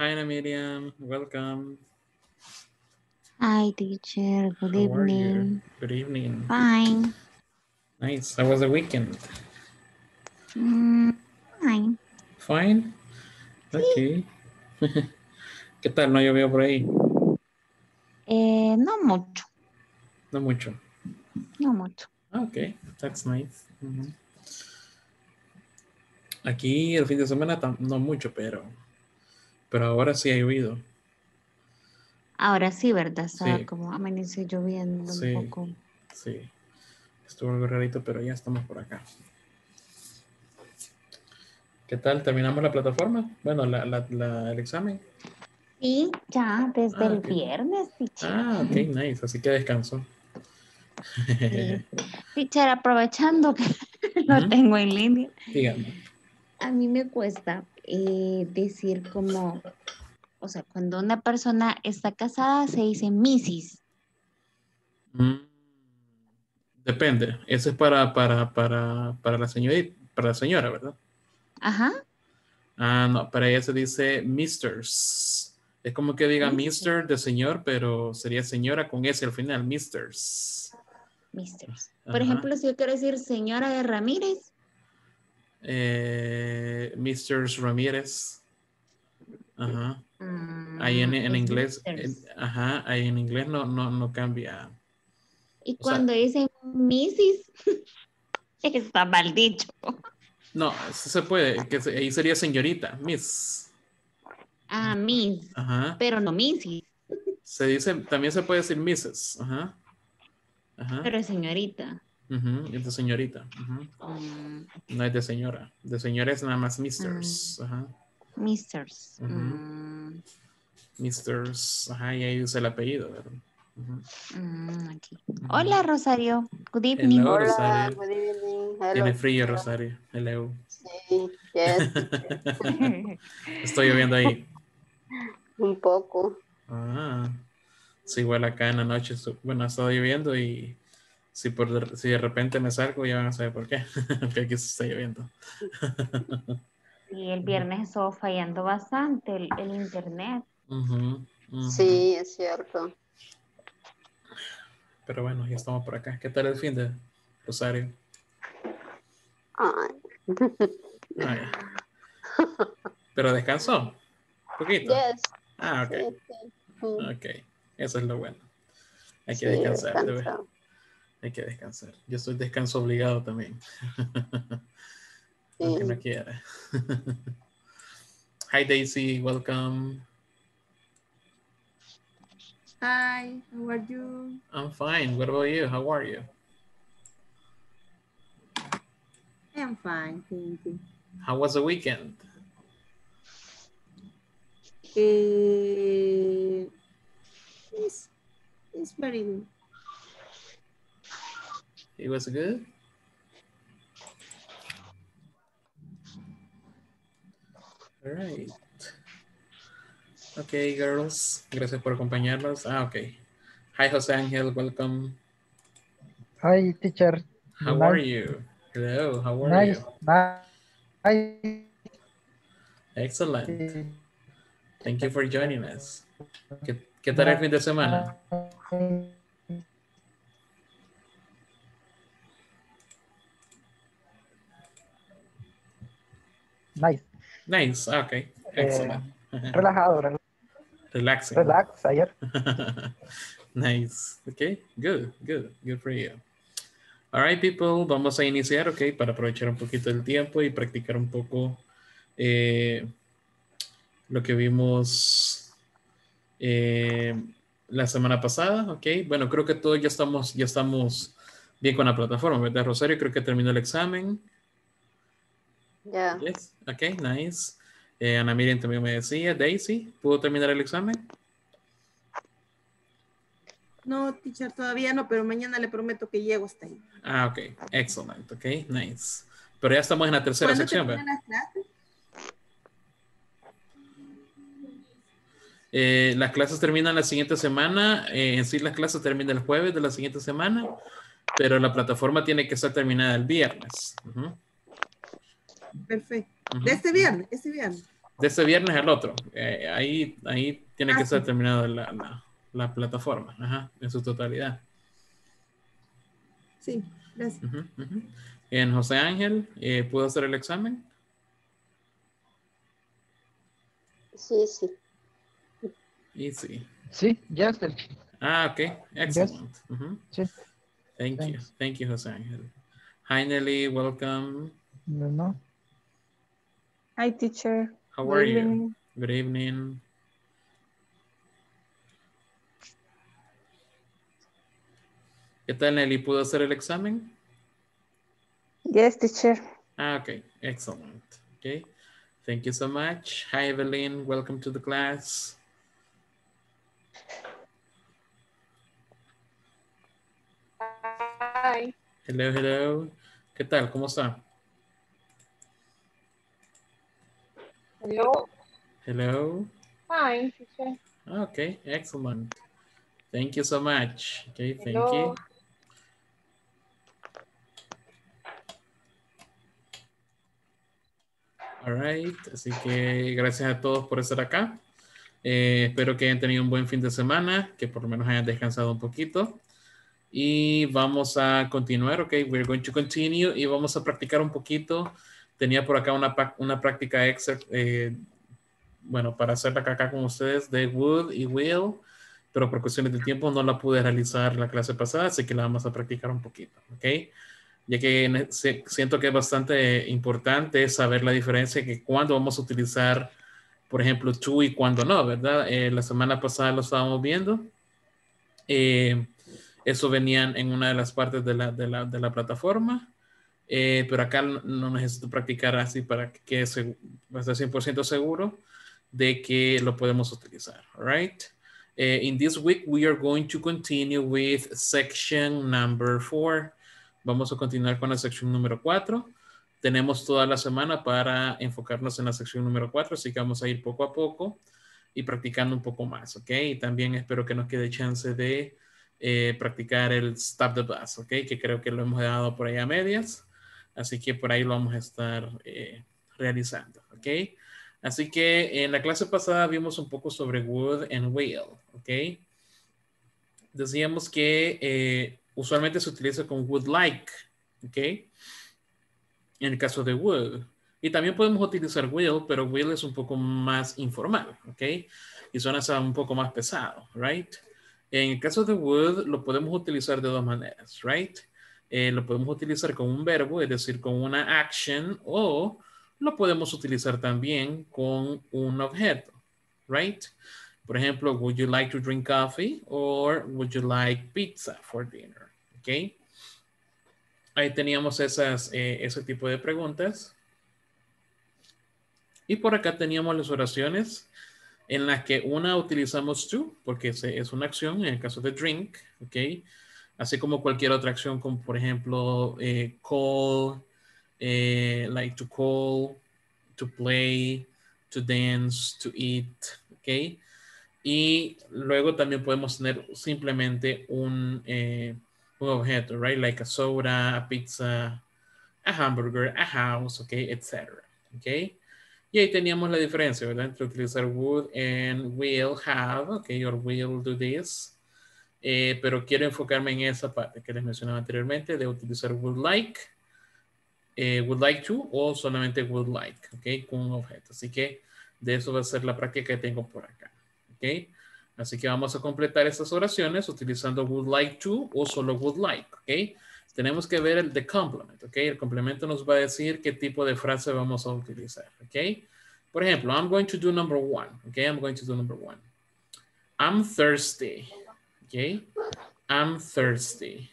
Hi, Ana Miriam. Welcome. Hi, teacher. Good How evening. Good evening. Fine. Nice. How was the weekend? Mm, fine. Fine. Okay. ¿Qué tal? No llovió por ahí. Eh, no mucho, No mucho. no mucho. Ah, Ok, that's nice. Aquí el fin de semana no mucho, pero, pero ahora sí ha llovido. Ahora sí, ¿verdad? Está Sí. como amaneció lloviendo Sí. un poco. Sí, estuvo algo rarito, pero ya estamos por acá. ¿Qué tal? ¿Terminamos la plataforma? Bueno, la, la- la- el examen. Sí, ya desde Ah, el viernes, teacher. Ah, ok, nice. Así que descansó. Sí. Teacher, aprovechando que lo Ujú. tengo en línea, Dígame. a mí me cuesta eh, decir como, o sea, cuando una persona está casada se dice Mrs. Mm, Depende. Eso es para, para, para, para la señorita, para la señora, ¿verdad? Ajá. Ah, no, para ella se dice Misters. Es como que diga Mister. Mister de señor, pero sería señora con S al final, Misters. Misters. Por Ajá. ejemplo, si yo quiero decir señora de Ramírez, Eh, Misters Ramírez. Ajá. mm, Ahí en, en inglés, Misters. en- ajá, ahí en inglés no, no, no cambia. Y o sea- cuando dicen Mrs., está mal dicho. No, sí se puede, que ahí sería señorita, Miss. Ah, Miss, Ajá. pero no Mrs., Se dice, también se puede decir Mrs. Ajá. Ajá. pero es señorita. Ujú, Es de señorita. ujú. Mm, No es de señora. De señora es nada más Misters. Ajá. Misters. Mm, Misters. Ajá, y ahí usa el apellido, ¿verdad? Mm. Hola, Rosario. Good evening. Hello, Hola, Rosario. good evening. Hello. Tiene frío, Rosario. Hello. Sí, yes, Estoy lloviendo ahí. un poco. Ah, sí, igual acá en la noche, bueno, ha estado lloviendo y si, por, de- si de repente me salgo ya van a saber por qué, porque aquí se está lloviendo. Y el viernes estuvo fallando bastante el, el internet. Sí, es cierto. Pero bueno, ya estamos por acá. ¿Qué tal el fin de Rosario? Ay, Ah. Pero descansó. Poquito. yes. Ah, ok. sí, sí. Ok. Eso es lo bueno. Hay que sí, descansar. Hay que descansar. Yo estoy descanso obligado también. Aunque no quiera. Hi Daisy, welcome. Hi, how are you? I'm fine. What about you? How are you? I'm fine, thank you. How was the weekend? Eh, it's, it's very good. It was good. All right. Okay, girls. Gracias por acompañarnos. Ah, okay. Hi, Jose Angel. Welcome. Hi, teacher. How Nice. are you? Hello. How are Nice. you? Nice. Excellent. Thank you for joining us. ¿Qué, qué tal el fin de semana? Nice. Nice. Ah, Okay. Excellent. Relajado, rel- Relaxing. relax ayer. nice. Okay. Good. Good. Good for you. All right, people. Vamos a iniciar, ok, para aprovechar un poquito el tiempo y practicar un poco eh, lo que vimos eh, la semana pasada, ok. Bueno, creo que todos ya estamos, ya estamos bien con la plataforma, ¿verdad, Rosario? Creo que terminó el examen. Ya. Yes. Ok, nice. Eh, Ana Miriam también me decía, Daisy, ¿pudo terminar el examen? No, teacher, todavía no, pero mañana le prometo que llego hasta ahí. Ah, ok, excelente, ok, nice. Pero ya estamos en la tercera ¿Cuándo sección, ¿verdad? las clases? Eh, las clases terminan la siguiente semana. eh, en sí, las clases terminan el jueves de la siguiente semana, pero la plataforma tiene que estar terminada el viernes. Perfecto. ujú. De este viernes, este viernes. De este viernes al otro. Eh, ahí, ahí tiene que Ah, estar sí. terminada la, la- la plataforma, ajá, en su totalidad. Sí, gracias. Ujú, ujú. En José Ángel, eh, ¿pudo hacer el examen? Sí, sí. Easy. Sí, ya está. Ah, ok. Excellent. Sí. Thank you. Thanks. Thank you, José Ángel. Hi, Nelly. Welcome. No, no. Hi, teacher. How Good are you? Good evening. ¿Qué tal, Nelly? ¿Pudo hacer el examen? Yes, teacher. Ah, okay. Excellent. Okay. Thank you so much. Hi, Evelyn. Welcome to the class. Hi. Hello, hello. ¿Qué tal? ¿Cómo está? Hello. Hello. Hi, teacher. Okay, excellent. Thank you so much. Okay, thank you. All right, así que gracias a todos por estar acá. Eh, espero que hayan tenido un buen fin de semana, que por lo menos hayan descansado un poquito. Y vamos a continuar, ok, we're going to continue y vamos a practicar un poquito. Tenía por acá una, una práctica extra, eh, bueno, para hacerla acá, acá con ustedes de would y will, pero por cuestiones de tiempo no la pude realizar la clase pasada, así que la vamos a practicar un poquito, ok ya que se- siento que es bastante importante saber la diferencia que cuando vamos a utilizar, por ejemplo, to y cuando no, ¿verdad? Eh, la semana pasada lo estábamos viendo. Eh, eso venían en una de las partes de la, de la, de la plataforma, Eh, pero acá no, necesito practicar así para que segu- para estar 100% seguro de que lo podemos utilizar, right? Eh, in this week, we are going to continue with section number four. Vamos a continuar con la sección número 4. Tenemos toda la semana para enfocarnos en la sección número 4, así que vamos a ir poco a poco y practicando un poco más, ¿ok? Y también espero que nos quede chance de eh, practicar el Stop the Bus, ¿ok? Que creo que lo hemos dado por ahí a medias, así que por ahí lo vamos a estar eh, realizando, ¿ok? Así que en la clase pasada vimos un poco sobre would and will, ¿ok? Decíamos que eh, usualmente se utiliza con would like, ¿ok? En el caso de would. Y también podemos utilizar will, pero will es un poco más informal, ¿ok? Y suena un poco más pesado, ¿right? En el caso de would, lo podemos utilizar de dos maneras, ¿right? Eh, lo podemos utilizar con un verbo, es decir, con una action, o lo podemos utilizar también con un objeto, ¿right? Por ejemplo, would you like to drink coffee or would you like pizza for dinner? ¿Ok? Ahí teníamos esas, eh, ese tipo de preguntas. Y por acá teníamos las oraciones en las que una utilizamos to, porque es una acción, en el caso de drink, ¿ok? Así como cualquier otra acción, como por ejemplo, eh, call, eh, like to call, to play, to dance, to eat, ¿ok? Y luego también podemos tener simplemente un, eh, un objeto, right? Like a soda, a pizza, a hamburger, a house, ok, etc. Ok. Y ahí teníamos la diferencia, ¿verdad? Entre utilizar would and will have, ok, or will do this. Eh, pero quiero enfocarme en esa parte que les mencionaba anteriormente de utilizar would like, eh, would like to o solamente would like, ok, con un objeto. Así que de eso va a ser la práctica que tengo por acá. ¿ok? Así que vamos a completar estas oraciones utilizando would like to o solo would like, ¿ok? Tenemos que ver el the complement, ¿ok? El complemento nos va a decir qué tipo de frase vamos a utilizar, ¿ok? Por ejemplo, I'm going to do number one, ¿ok? I'm going to do number one. I'm thirsty, ¿ok? I'm thirsty.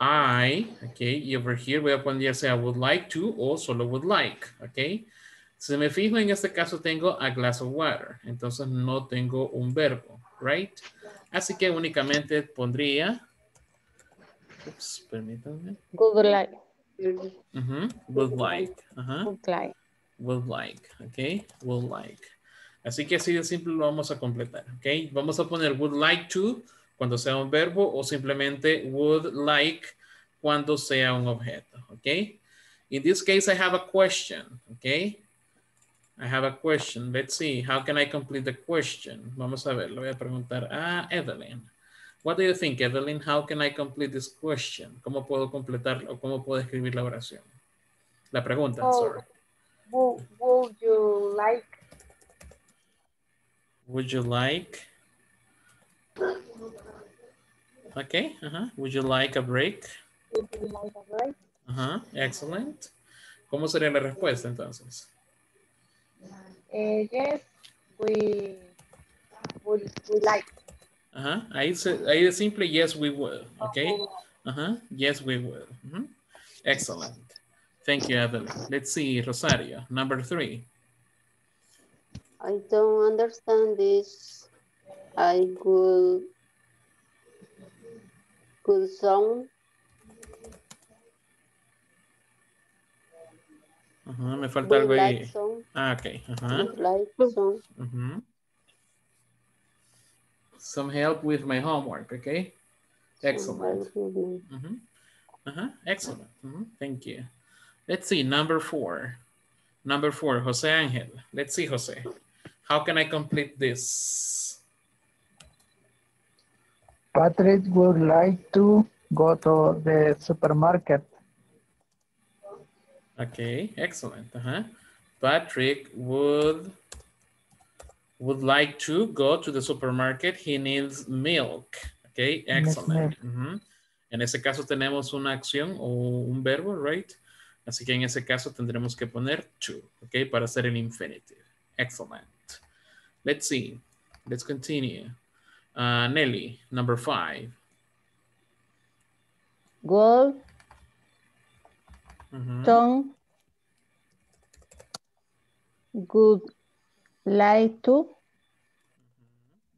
I, ¿ok? Y over here voy a poner ya sea would like to o solo would like, ¿ok? Si me fijo en este caso tengo a glass of water, entonces no tengo un verbo, right? Así que únicamente pondría, ups, permítanme, Good like. Ujú, would like, Good like. would like, ok, would like. Así que así de simple lo vamos a completar, ok. Vamos a poner would like to cuando sea un verbo o simplemente would like cuando sea un objeto, ok. In this case I have a question, ok. I have a question. Let's see. How can I complete the question? Vamos a ver. Le voy a preguntar a Evelyn. What do you think, Evelyn? How can I complete this question? ¿Cómo puedo completar o cómo puedo escribir la oración? La pregunta, Oh. sorry. Would, would you like Would you like? Okay, uh-huh. Would you like a break? would you like a break? Ajá, excellent. ¿Cómo sería la respuesta entonces? Eh, yes, we would we like. Ajá, ahí, se, ahí es simple, yes, we will, okay? Oh, Uh-huh. Yes, we will. Mhm. Excellent. Thank you, Evelyn. Let's see, Rosario, number three. I don't understand this. I could could sound Ajá, me falta would algo like ahí. some Ah, ok. Ajá. would like some Mhm. Some help with my homework, okay? Excellent. some. Uh-huh. Excellent. Thank you. Let's see, number four. Number four, Jose Angel. Let's see, Jose. How can I complete this? Patrick would like to go to the supermarket. Okay, excellent. Uh-huh. Patrick would would like to go to the supermarket. He needs milk. Okay, excellent. Ujú. En ese caso tenemos una acción o un verbo, right? Así que en ese caso tendremos que poner to, okay, para hacer el infinitive. Excellent. Let's see. Let's continue. Uh, Nelly, number five. Would Ujú. Tom good like to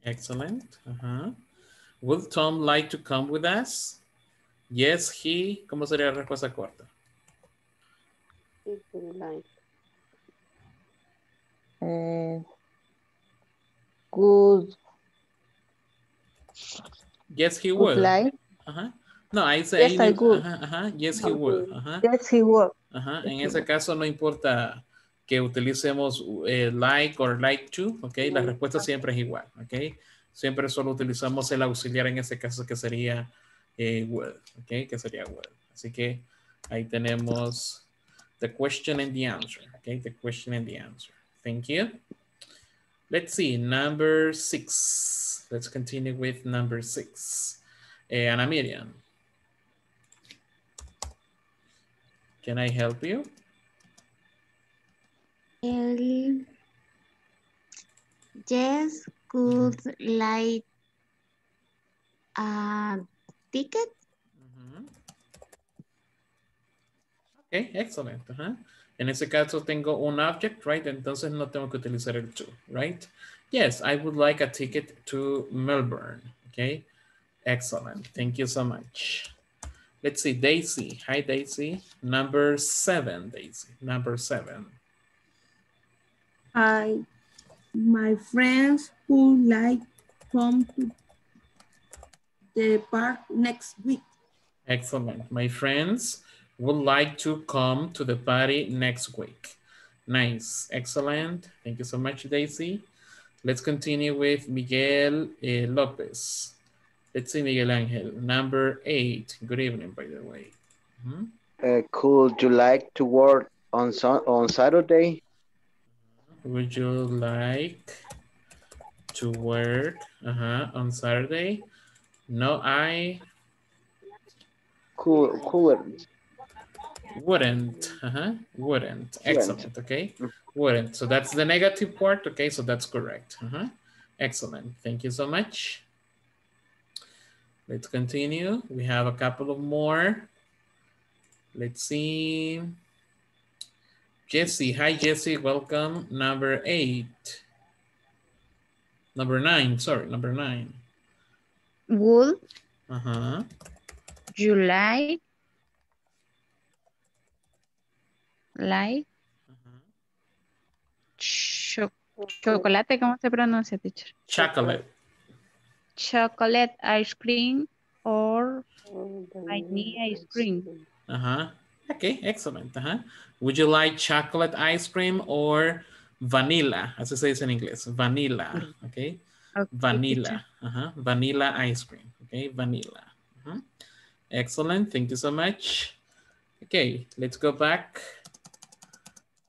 Excellent. Uh-huh. Would Tom like to come with us? Yes, he. ¿Cómo sería la respuesta corta? he would like uh, would Yes, he would would. like. Ajá. No, ahí se Yes, I. Ajá, ajá. Yes, he would. Ajá. Yes, he would. Ajá. En ese caso no importa que utilicemos eh, like or like to, ¿ok? La respuesta siempre es igual, ¿ok? Siempre solo utilizamos el auxiliar en ese caso que sería eh, would, ¿ok? Que sería would. Así que ahí tenemos the question and the answer, ¿ok? The question and the answer. Thank you. Let's see, number six. Let's continue with number six. Eh, Ana Miriam. Can I help you? El Jess could like a ticket. Ujú. Ok, excellent. ajá. En ese caso tengo un object, right? Entonces no tengo que utilizar el to, right? Yes, I would like a ticket to Melbourne. Okay, excellent. Thank you so much. Let's see, Daisy. Hi, Daisy. Number seven, Daisy. Number seven. Hi, my friends who like come to the park next week. Excellent. My friends would like to come to the party next week. Nice. Excellent. Thank you so much, Daisy. Let's continue with Miguel eh, Lopez. Let's see, Miguel Angel. Number eight. Good evening, by the way. Mhm. Uh, could you like to work on on Saturday? Would you like to work uh-huh, on Saturday? No, I Cool, cooler. Wouldn't, uh-huh, wouldn't. Excellent, okay? Wouldn't. So that's the negative part, okay? So that's correct. Uh-huh. Excellent. Thank you so much. Let's continue. We have a couple of more. Let's see. Jesse. Hi, Jesse. Welcome. Number eight. Number nine. Sorry, number nine. Would Uh-huh. you like like uh-huh. cho- chocolate? ¿Cómo se pronuncia, teacher? Chocolate. Chocolate ice cream or I need ice cream. Uh-huh. Okay, excellent. Uh-huh. Would you like chocolate ice cream or Vanilla, así se dice en inglés. Vanilla, ok. Okay, Vanilla, ajá. Vanilla ice cream, ok. Vanilla. Ajá. Excellent, thank you so much. Okay, let's go back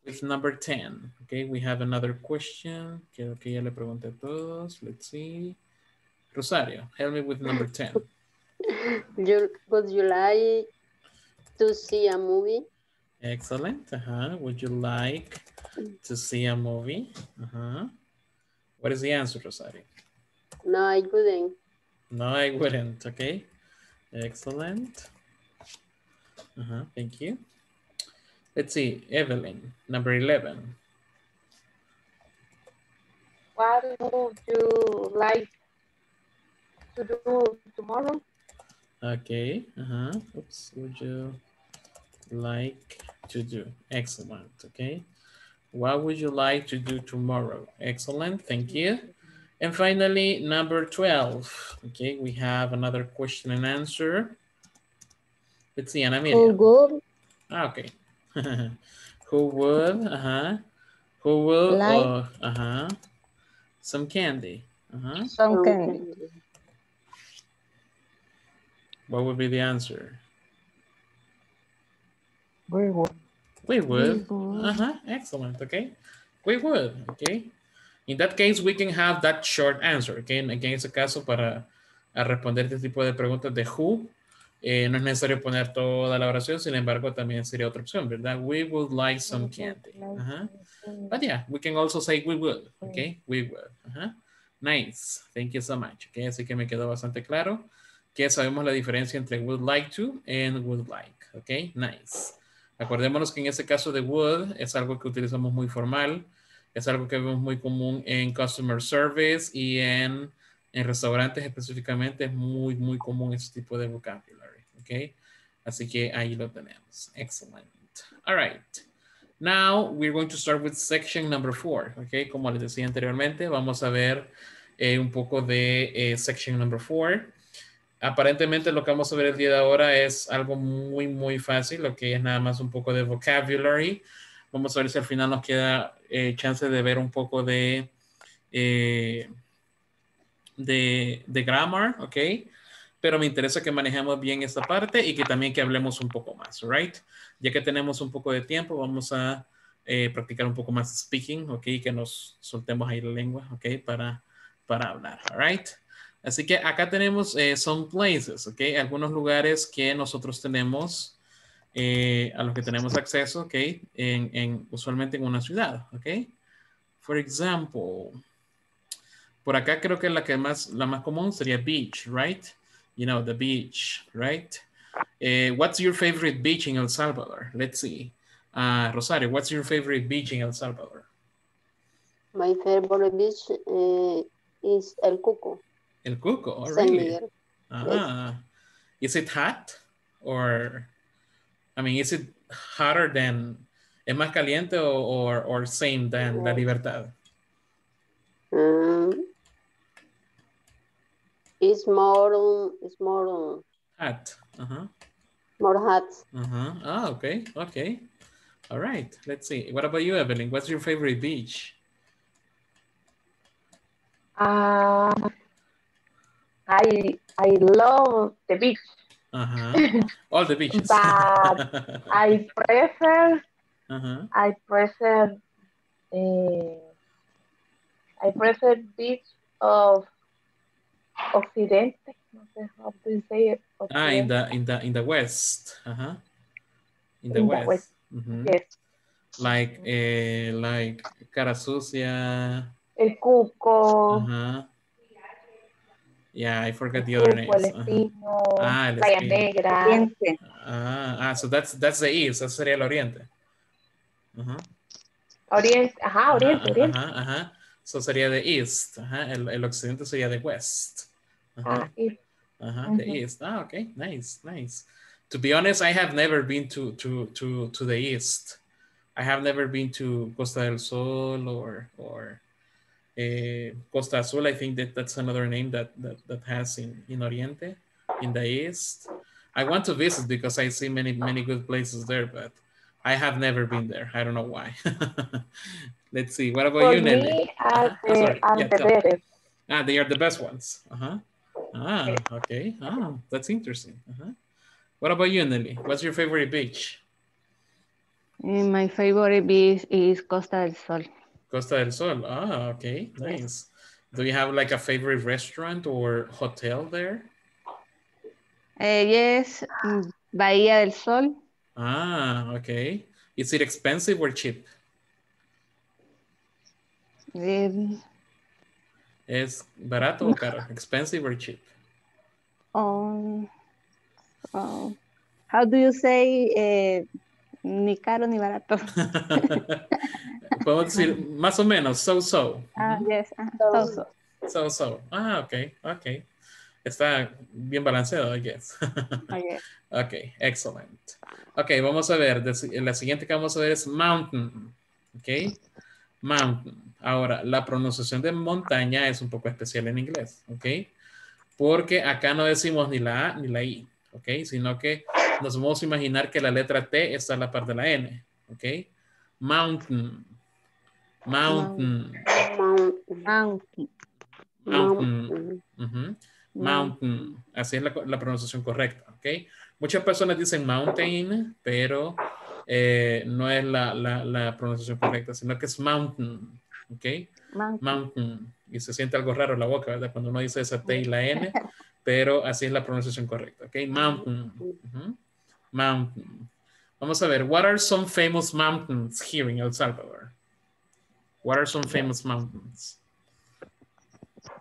with number 10. Okay, we have another question. Quiero que ya le pregunte a todos. Let's see. Rosario, help me with number 10. You, would you like to see a movie? Excellent. Uh-huh. Would you like to see a movie? Uh-huh. What is the answer, Rosario? No, I wouldn't. No, I wouldn't. Okay. Excellent. Uh-huh. Thank you. Let's see. Evelyn, number 11. What would you like to do tomorrow? Okay. Uh-huh. Oops. Would you like to do? Excellent. Okay. What would you like to do tomorrow? Excellent. Thank you. And finally, number 12. Okay, we have another question and answer. Let's see, Ana Who Emilia. would Ah, okay. Who would, uh-huh. Who will, Like- uh, uh-huh. Some candy. Uh-huh. some candy? What would be the answer? We would. We would. would. Uh-huh. Excellent. Okay. We would. Okay. In that case, we can have that short answer. Okay. En en ese caso, para a responder este tipo de preguntas de who, eh, no es necesario poner toda la oración. Sin embargo, también sería otra opción, ¿verdad? We would like some candy. Ajá. But yeah, we can also say we would. Okay. We would. Ajá. Nice. Thank you so much. Okay. Así que me quedó bastante claro que sabemos la diferencia entre would like to and would like. Ok, nice. Acordémonos que en ese caso de would es algo que utilizamos muy formal, es algo que vemos muy común en customer service y en, en restaurantes específicamente es muy, muy común ese tipo de vocabulary. Ok, así que ahí lo tenemos. Excellent. All right. Now we're going to start with section number four. Ok, como les decía anteriormente, vamos a ver eh, un poco de eh, section number four aparentemente lo que vamos a ver el día de ahora es algo muy, muy fácil, lo que es nada más un poco de vocabulary. Vamos a ver si al final nos queda eh, chance de ver un poco de, de, de grammar, ¿ok? Pero me interesa que manejemos bien esta parte y que también que hablemos un poco más, ¿right? Ya que tenemos un poco de tiempo, vamos a eh, practicar un poco más speaking, ¿ok? Que nos soltemos ahí la lengua, ¿ok? Para, para hablar, ¿right? Así que acá tenemos eh, some places, ¿ok? Algunos lugares que nosotros tenemos, eh, a los que tenemos acceso, ¿ok? En, en- usualmente en una ciudad, ¿ok? For example, por acá creo que la que más, la más común sería beach, right? You know, the beach, right? Eh, what's your favorite beach in El Salvador? Let's see. Ah, Rosario, what's your favorite beach in El Salvador? My favorite beach uh, is El Cuco, El Cuco, oh, really? Miguel. Ah, is it hot or, I mean, is it hotter than, es más caliente o or, or same than La Libertad? Um, it's more, um, it's more, um, Hot. Uh-huh. more hot. Uh-huh. Ah, okay. Okay. All right. Let's see. What about you, Evelyn? What's your favorite beach? Uh, I I love the beach. Uh-huh. All the beaches. But I prefer uh-huh. I prefer uh, I prefer beach of Occidente. No sé how do you say it? Ah, in the in the in the west. Uh-huh. In the In the west. west. Mhm. Yes. Like eh, like Cara Sucia. El Cuco, Uh-huh. Yeah, I forgot the other Cuco, El names. Uh-huh. Espino, Ah, El Playa Espino. Negra, Oriente. Ah, ah, so that's that's the east. Eso sería el oriente. Ajá. Oriente, ajá, Oriente, Ajá, Oriente. Ajá, ajá. So sería the east. Ajá. El, el occidente sería the west. Ajá. Ah, y- Ajá. The east. Ah, okay. Nice, nice. To be honest, I have never been to to to to the east. I have never been to Costa del Sol or or eh, Costa Azul. I think that that's another name that that, that has in in Oriente, in the east. I want to visit because I see many many good places there, but I have never been there. I don't know why. Let's see. What about For you, Nelly? me, are Uh-huh. the, Sorry. are Yeah, the best. Ah, they are the best ones. Uh-huh. Ah, okay. Ah, that's interesting. Uh-huh. What about you, Nelly? What's your favorite beach? Eh, My favorite beach is Costa del Sol. Costa del Sol. Ah, okay. Nice. Do you have like a favorite restaurant or hotel there? Eh, yes, mm, Bahía del Sol. Ah, okay. Is it expensive or cheap? Eh, ¿Es barato o caro? Expensive or cheap? um, oh, how do you say eh, ni caro ni barato? Podemos decir más o menos, so-so. Ah, yes, ah, So- so, so. So-so. Ah, ok, ok. Está bien balanceado, I guess. Okay. ok, excellent. Ok, vamos a ver. La siguiente que vamos a ver es mountain. Ok, mountain. Ahora, la pronunciación de montaña es un poco especial en inglés. Ok, porque acá no decimos ni la A ni la I. Ok, sino que nos vamos a imaginar que la letra T está a la par de la N. Ok, mountain. Mountain. Mount- Mountain. Mountain. Mountain. Así es la, la pronunciación correcta, ¿ok? Muchas personas dicen mountain, pero eh, no es la, la- la pronunciación correcta, sino que es mountain, ¿ok? Mountain. Mountain. Y se siente algo raro en la boca, ¿verdad? Cuando uno dice esa T y la N, pero así es la pronunciación correcta, ¿ok? Mountain. Mountain. Vamos a ver, what are some famous mountains here in El Salvador? What are some famous mountains?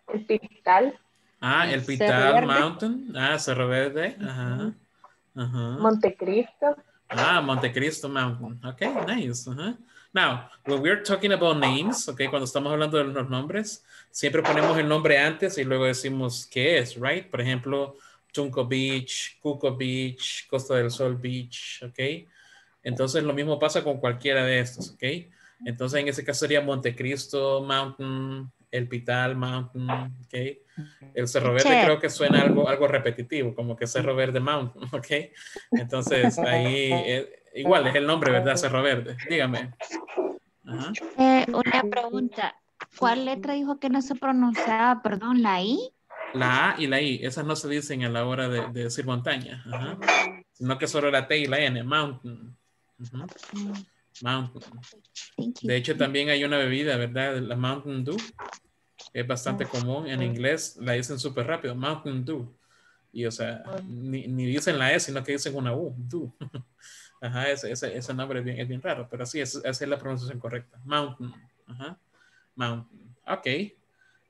El Pital, Ah, el Pital. Mountain. Ah, Cerro Verde. Ajá. Ajá. Montecristo. Ah, Montecristo Mountain. Okay, nice. Ajá. Now, when we're talking about names, okay, cuando estamos hablando de los nombres, siempre ponemos el nombre antes y luego decimos qué es, right? Por ejemplo, Tunco Beach, Cuco Beach, Costa del Sol Beach, ok. Entonces lo mismo pasa con cualquiera de estos, ok. Entonces en ese caso sería Montecristo Mountain, El Pital Mountain, ok. El Cerro Verde Che. creo que suena algo, algo repetitivo, como que Cerro Verde Mountain, ok. Entonces ahí eh, igual es el nombre, ¿verdad? Cerro Verde. Dígame. Ajá. Eh, una pregunta. ¿Cuál letra dijo que no se pronunciaba? Perdón, la I. La A y la I, esas no se dicen a la hora de, de decir montaña, ajá. sino que solo la T y la N, mountain. Ujú. Mountain. De hecho, también hay una bebida, ¿verdad? La Mountain Dew. Es bastante común en inglés, la dicen súper rápido, Mountain Dew. Y o sea, ni, ni dicen la E, sino que dicen una U, Dew. Ajá, ese, ese, ese nombre es bien, es bien raro, pero sí, es- esa es la pronunciación correcta. Mountain. Ajá. Mountain. Ok.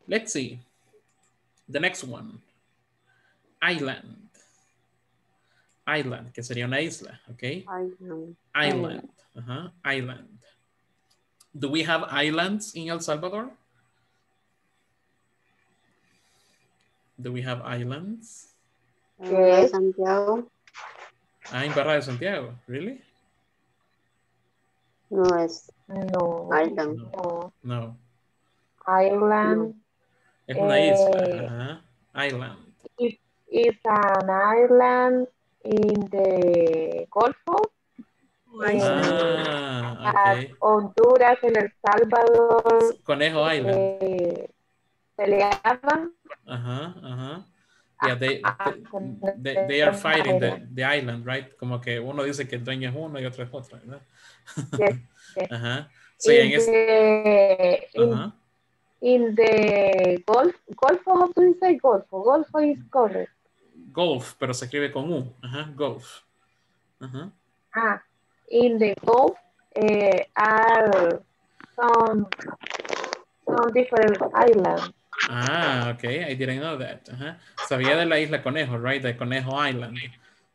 Let's see. The next one. Island. Island, que sería una isla, ¿ok? No. Island. Ajá, Island. Do we have islands in El Salvador? Do we have islands? Yes. Santiago Ah, en Barra de Santiago. Really? no es No. Island. no. No. Island Es una Eh. isla. Ajá. Island. is an island in the está. Ah, at ok. Honduras, en El Salvador, Conejo Island. eh, se le llaman Ajá, ajá. Yeah, they, they, they are fighting the, the island, right? Como que uno dice que el dueño es uno y otro es otro, ¿verdad? Yes, yes. Ajá. Sí, en in, ese. the, in, the Gulf, Gulf, how do you say Gulf? Gulf is correct. Golf, pero se escribe con U. Ajá, golf. Ajá. Ah, in the Gulf eh, are some, some different islands. Ah, okay. I didn't know that. Ajá. Sabía de la isla Conejo, right? De Conejo Island.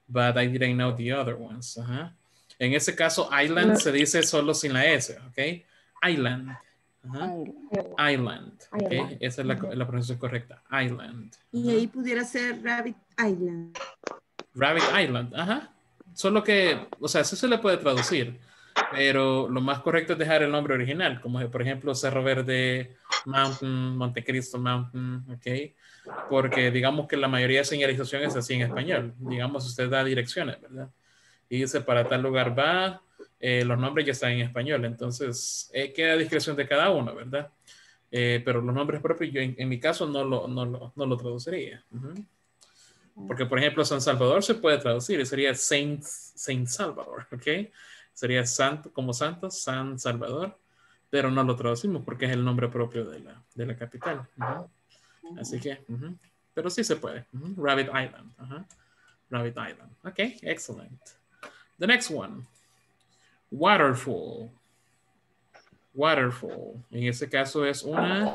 But I didn't know the other ones. Ajá. En ese caso, island No. se dice solo sin la S, ¿ok? Island. Ajá. Island. ¿ok? Island. Esa es la, la pronunciación correcta. Island. Y ahí pudiera ser Rabbit Island. Rabbit Island. Ajá. Solo que, o sea, sí se le puede traducir. Pero lo más correcto es dejar el nombre original, como por ejemplo Cerro Verde Mountain, Montecristo Mountain, ¿ok? Porque digamos que la mayoría de señalización es así en español. Digamos, usted da direcciones, ¿verdad? Y dice, para tal lugar va, eh, los nombres ya están en español, entonces eh, queda a discreción de cada uno, ¿verdad? Eh, pero los nombres propios, yo en, en mi caso no lo, no lo, no lo traduciría. Ujú. Porque, por ejemplo, San Salvador se puede traducir, sería Saint, Saint Salvador, ¿ok? Sería santo, como santo, San Salvador, pero no lo traducimos porque es el nombre propio de la, de la capital. Así que, ujú. pero sí se puede. Rabbit Island. Rabbit Island. Ok, excellent. The next one. Waterfall. Waterfall. En ese caso es una,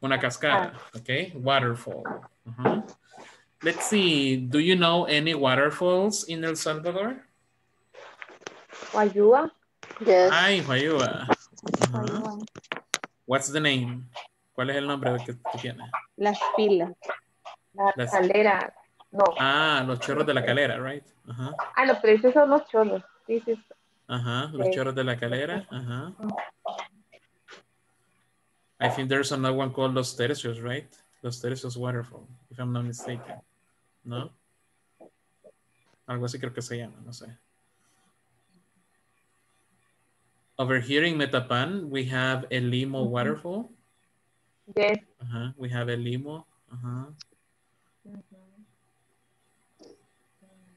una cascada. Ok, waterfall. Let's see. Do you know any waterfalls in El Salvador? Yes. Ay. What's the name? ¿Cuál es el nombre que, tiene? Las pilas. La Las- calera. No. Ah, los chorros de la calera, right? Ajá. Ah, no, pero esos son los cholos. Sí, sí. Ajá, los chorros de la calera. Ajá. I think there's another one called Los Tercios, right? Los Tercios Waterfall, if I'm not mistaken. ¿No? Algo así creo que se llama, no sé. Over here in Metapan, we have El Limo mm-hmm. Waterfall. Yes. Ajá, we have El Limo. Ajá.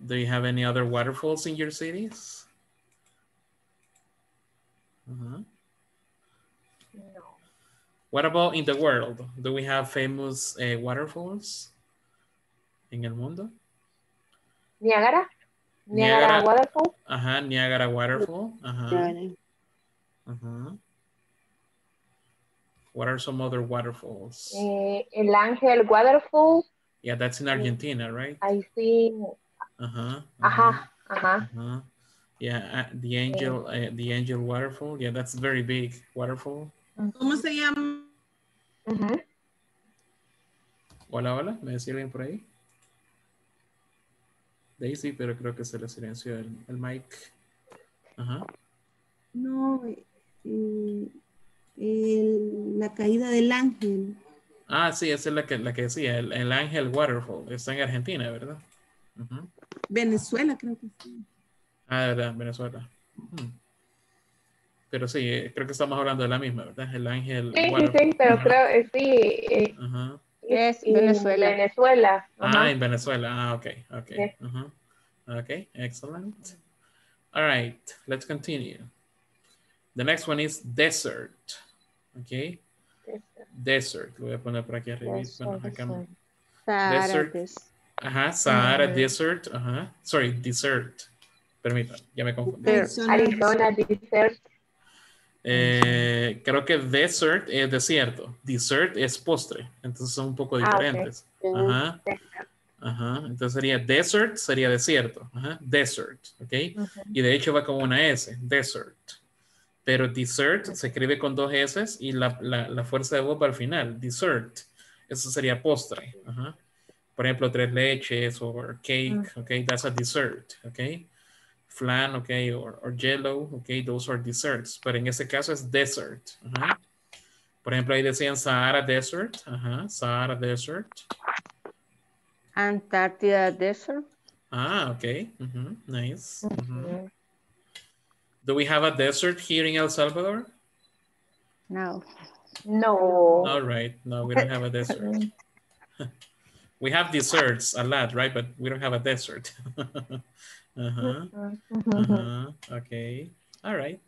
Do you have any other waterfalls in your cities? Ajá. No. What about in the world? Do we have famous eh, waterfalls in el mundo? Niágara. Niágara. Niágara Waterfall. Ajá, Niagara Waterfall. Ajá. Ajá. What are some other waterfalls? Eh, el Ángel Waterfall. Yeah, that's in Argentina, right? Ahí sí. Ajá. Ajá. uh-huh. Yeah, uh, the angel, uh, the angel waterfall. Yeah, that's very big waterfall. ¿Cómo se llama? Ujú. Hola, hola, ¿me decía alguien por ahí? Daisy, pero creo que se le silenció el, el mic. Ajá. No, eh, el- la caída del ángel. Ah, sí, esa es la que, la que decía, el, el Ángel Waterfall. Está en Argentina, ¿verdad? Venezuela, creo que sí. Ah, de verdad, Venezuela. Pero sí, eh, creo que estamos hablando de la misma, ¿verdad? El Ángel Sí, sí, Waterfall. sí, pero Ajá, creo que sí. eh, ajá. Es y Venezuela. Venezuela. Ah, Ajá. en Venezuela. Ah, ok, ok. Ok, excellent. All right, let's continue. The next one is desert. Ok, desert. Lo voy a poner por aquí arriba. Bueno, acá no. Sahara Desert. Des- Ajá, Sahara. Desert. Ajá. Sorry, desert. Permítanme, ya me confundí. Arizona, Arizona Desert. Eh, creo que desert es desierto. Dessert es postre. Entonces son un poco Ah, diferentes. Ajá. Ajá. Entonces sería desert, sería desierto. Ajá. Desert. ¿Ok? Y de hecho va como una S. Desert. Pero dessert se escribe con dos S y la, la- la fuerza de voz va al final. Dessert. Eso sería postre. Ajá. Por ejemplo, tres leches o cake. Ok. That's a dessert. Ok. Flan, ok, or, or jello, ok, those are desserts. Pero en ese caso es desert. Ajá. Por ejemplo, ahí decían Sahara Desert. Ajá, Sahara Desert. Antártida Desert. Ah, ok. Nice. Do we have a desert here in El Salvador? No. No. All right. No, we don't have a desert. we have desserts a lot, right? But we don't have a desert. uh-huh. Uh-huh. Okay. All right.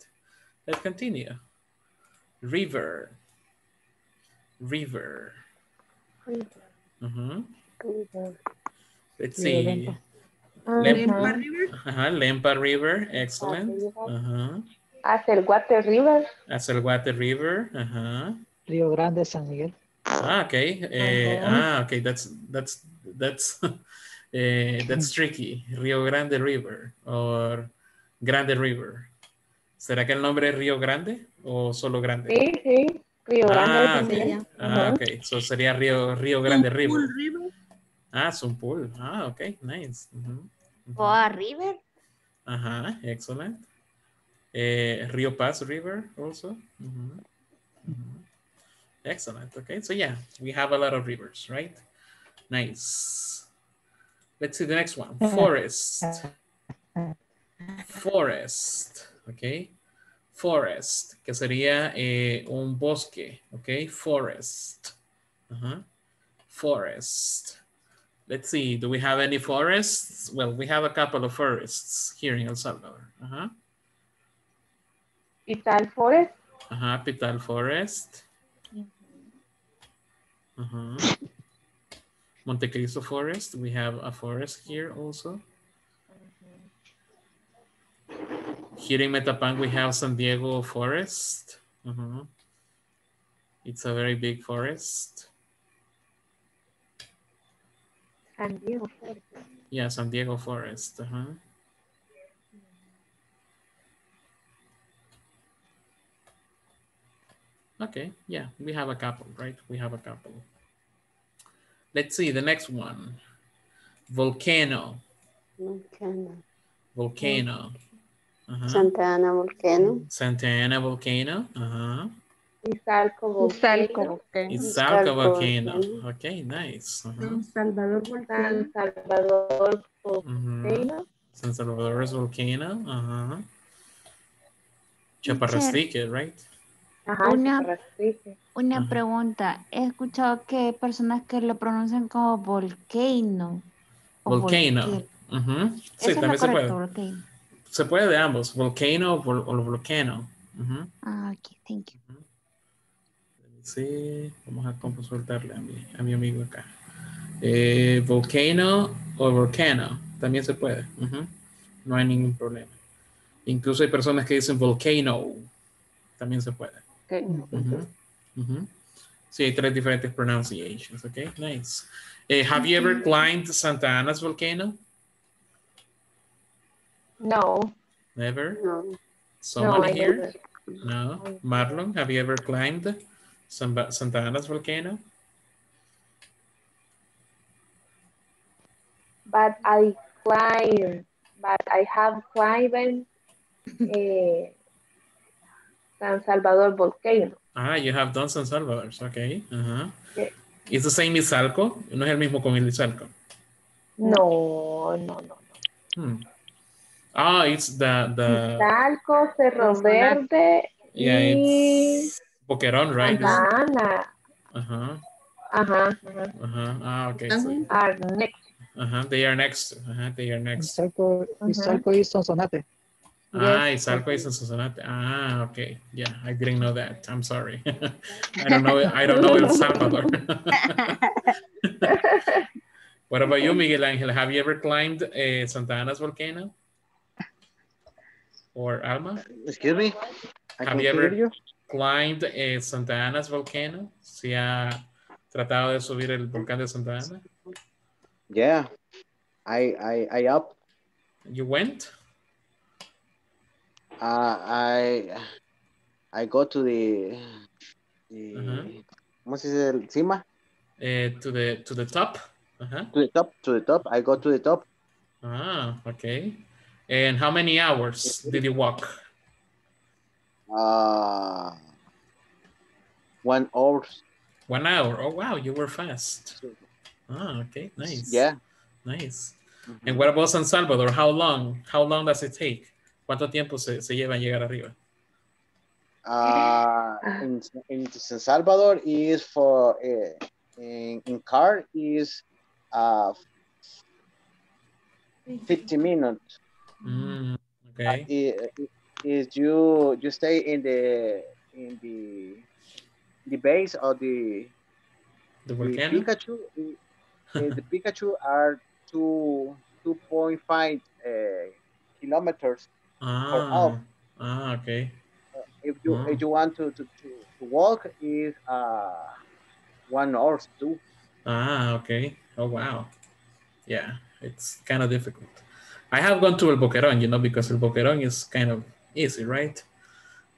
Let's continue. River. River. River. Uh-huh. River. Let's see. Lempa Ujú. River. Ajá, Lempa River. Excellent. Ajá. Hacia el Water River. Acelguate River. Ajá. Río Grande, San Miguel. Ah, okay. Eh, ah, okay. That's that's that's eh, that's tricky. Rio Grande River or Grande River. ¿Será que el nombre es Río Grande o solo Grande? Sí, sí. Río Ah, Grande. ok. sí. Ah, ok. So sería Río, Río Grande River. Pool River. Ah, Sumpul. Ah, ok. Nice. Ujú. Boa River. Ajá, excellent. Eh, Rio Paz River also. Mhm, mhm. Excellent. Okay, so yeah, we have a lot of rivers, right? Nice. Let's see the next one. Forest. Forest. Okay. Forest, que sería eh, un bosque, Okay. Forest. Ajá. Forest. Let's see, do we have any forests? Well, we have a couple of forests here in El Salvador. Ajá. Pital Forest. Ajá, Pital Forest. Ajá. Montecristo Forest, we have a forest here also. Mm-hmm. Here in Metapan, we have San Diego Forest. Uh-huh. It's a very big forest. San Diego Forest. Yeah, San Diego Forest. Uh-huh. Okay, yeah, we have a couple, right? We have a couple. Let's see the next one. Volcano. Volcano. Volcano. Uh-huh. Santa Ana Volcano. Santa Ana Volcano. Uh-huh. Izalco Izalco Volcano. Volcano. volcano. Okay, nice. Uh-huh. San Salvador Volcán. San Salvador. Volcano. San Salvador's volcano. Uh-huh. Chaparrastique, right? Ajá, Una- pregunta. He escuchado que hay personas que lo pronuncian como volcano. Volcano. Sí, también se puede. volcano. Se puede de ambos, volcano o, vol- o volcano. Ah, ok, thank you. Sí, vamos a consultarle a mi, a mi amigo acá. Eh, volcano o volcano, también se puede. No hay ningún problema. Incluso hay personas que dicen volcano, también se puede. Okay. Sí, hay tres diferentes pronunciations, ok, nice. Eh, have you ever climbed Santa Ana's volcano? No, Never? No. Someone here? never. No. Marlon, have you ever climbed Santa Ana's volcano? But I climb, but I have climbed eh, San Salvador Volcano. Ah, you have done San Salvador's, okay. Uh-huh. Yeah. Is the same Izalco? No es el mismo con el Izalco. No, no, no. Hmm. Ah, it's the, the, Izalco, Cerro Verde yeah, y it's Boquerón, right? Santa Ana. Uh-huh, Ajá, ajá. uh-huh. Ah, okay. So, Are next. uh-huh. They are next. Uh-huh. They are next. Izalco, Izalco y Sonsonate. Ah, Izalco is in Sonsonate. Ah, okay. Yeah, I didn't know that. I'm sorry. I don't know. I don't know El Salvador. what about you, Miguel Angel? Have you ever climbed uh, Santa Ana's volcano? Or Alma? Excuse me? I Have can you hear ever- you. Climbed uh, Santa Ana's volcano? ¿Si ha tratado de subir el volcán de Santa Ana? Yeah. I I I up. You went? Uh, I I go to the, the Uh-huh. ¿cómo se dice? Cima. Uh, to the to the top? Uh-huh. To the top. To the top. I go to the top. Ah, okay. And how many hours did you walk? Uh, one hour. One hour. Oh, wow, you were fast. Ah, okay, nice. Yeah. Nice. And what about San Salvador? How long? How long does it take? ¿Cuánto tiempo se, se lleva en llegar arriba? Uh, in, in San Salvador is for uh, in, in car is uh 50 minutes. Mm, Uh, okay. is you you stay in the in the the base of the, The the volcano? Picacho. uh, the Picacho are two two point five uh, kilometers. Ah, ah, okay. If you Wow. if you want to to, to, to walk is uh one hour too. Ah, okay. Oh, wow. Yeah, it's kind of difficult. I have gone to El Boquerón, you know, because El Boquerón is kind of easy, right?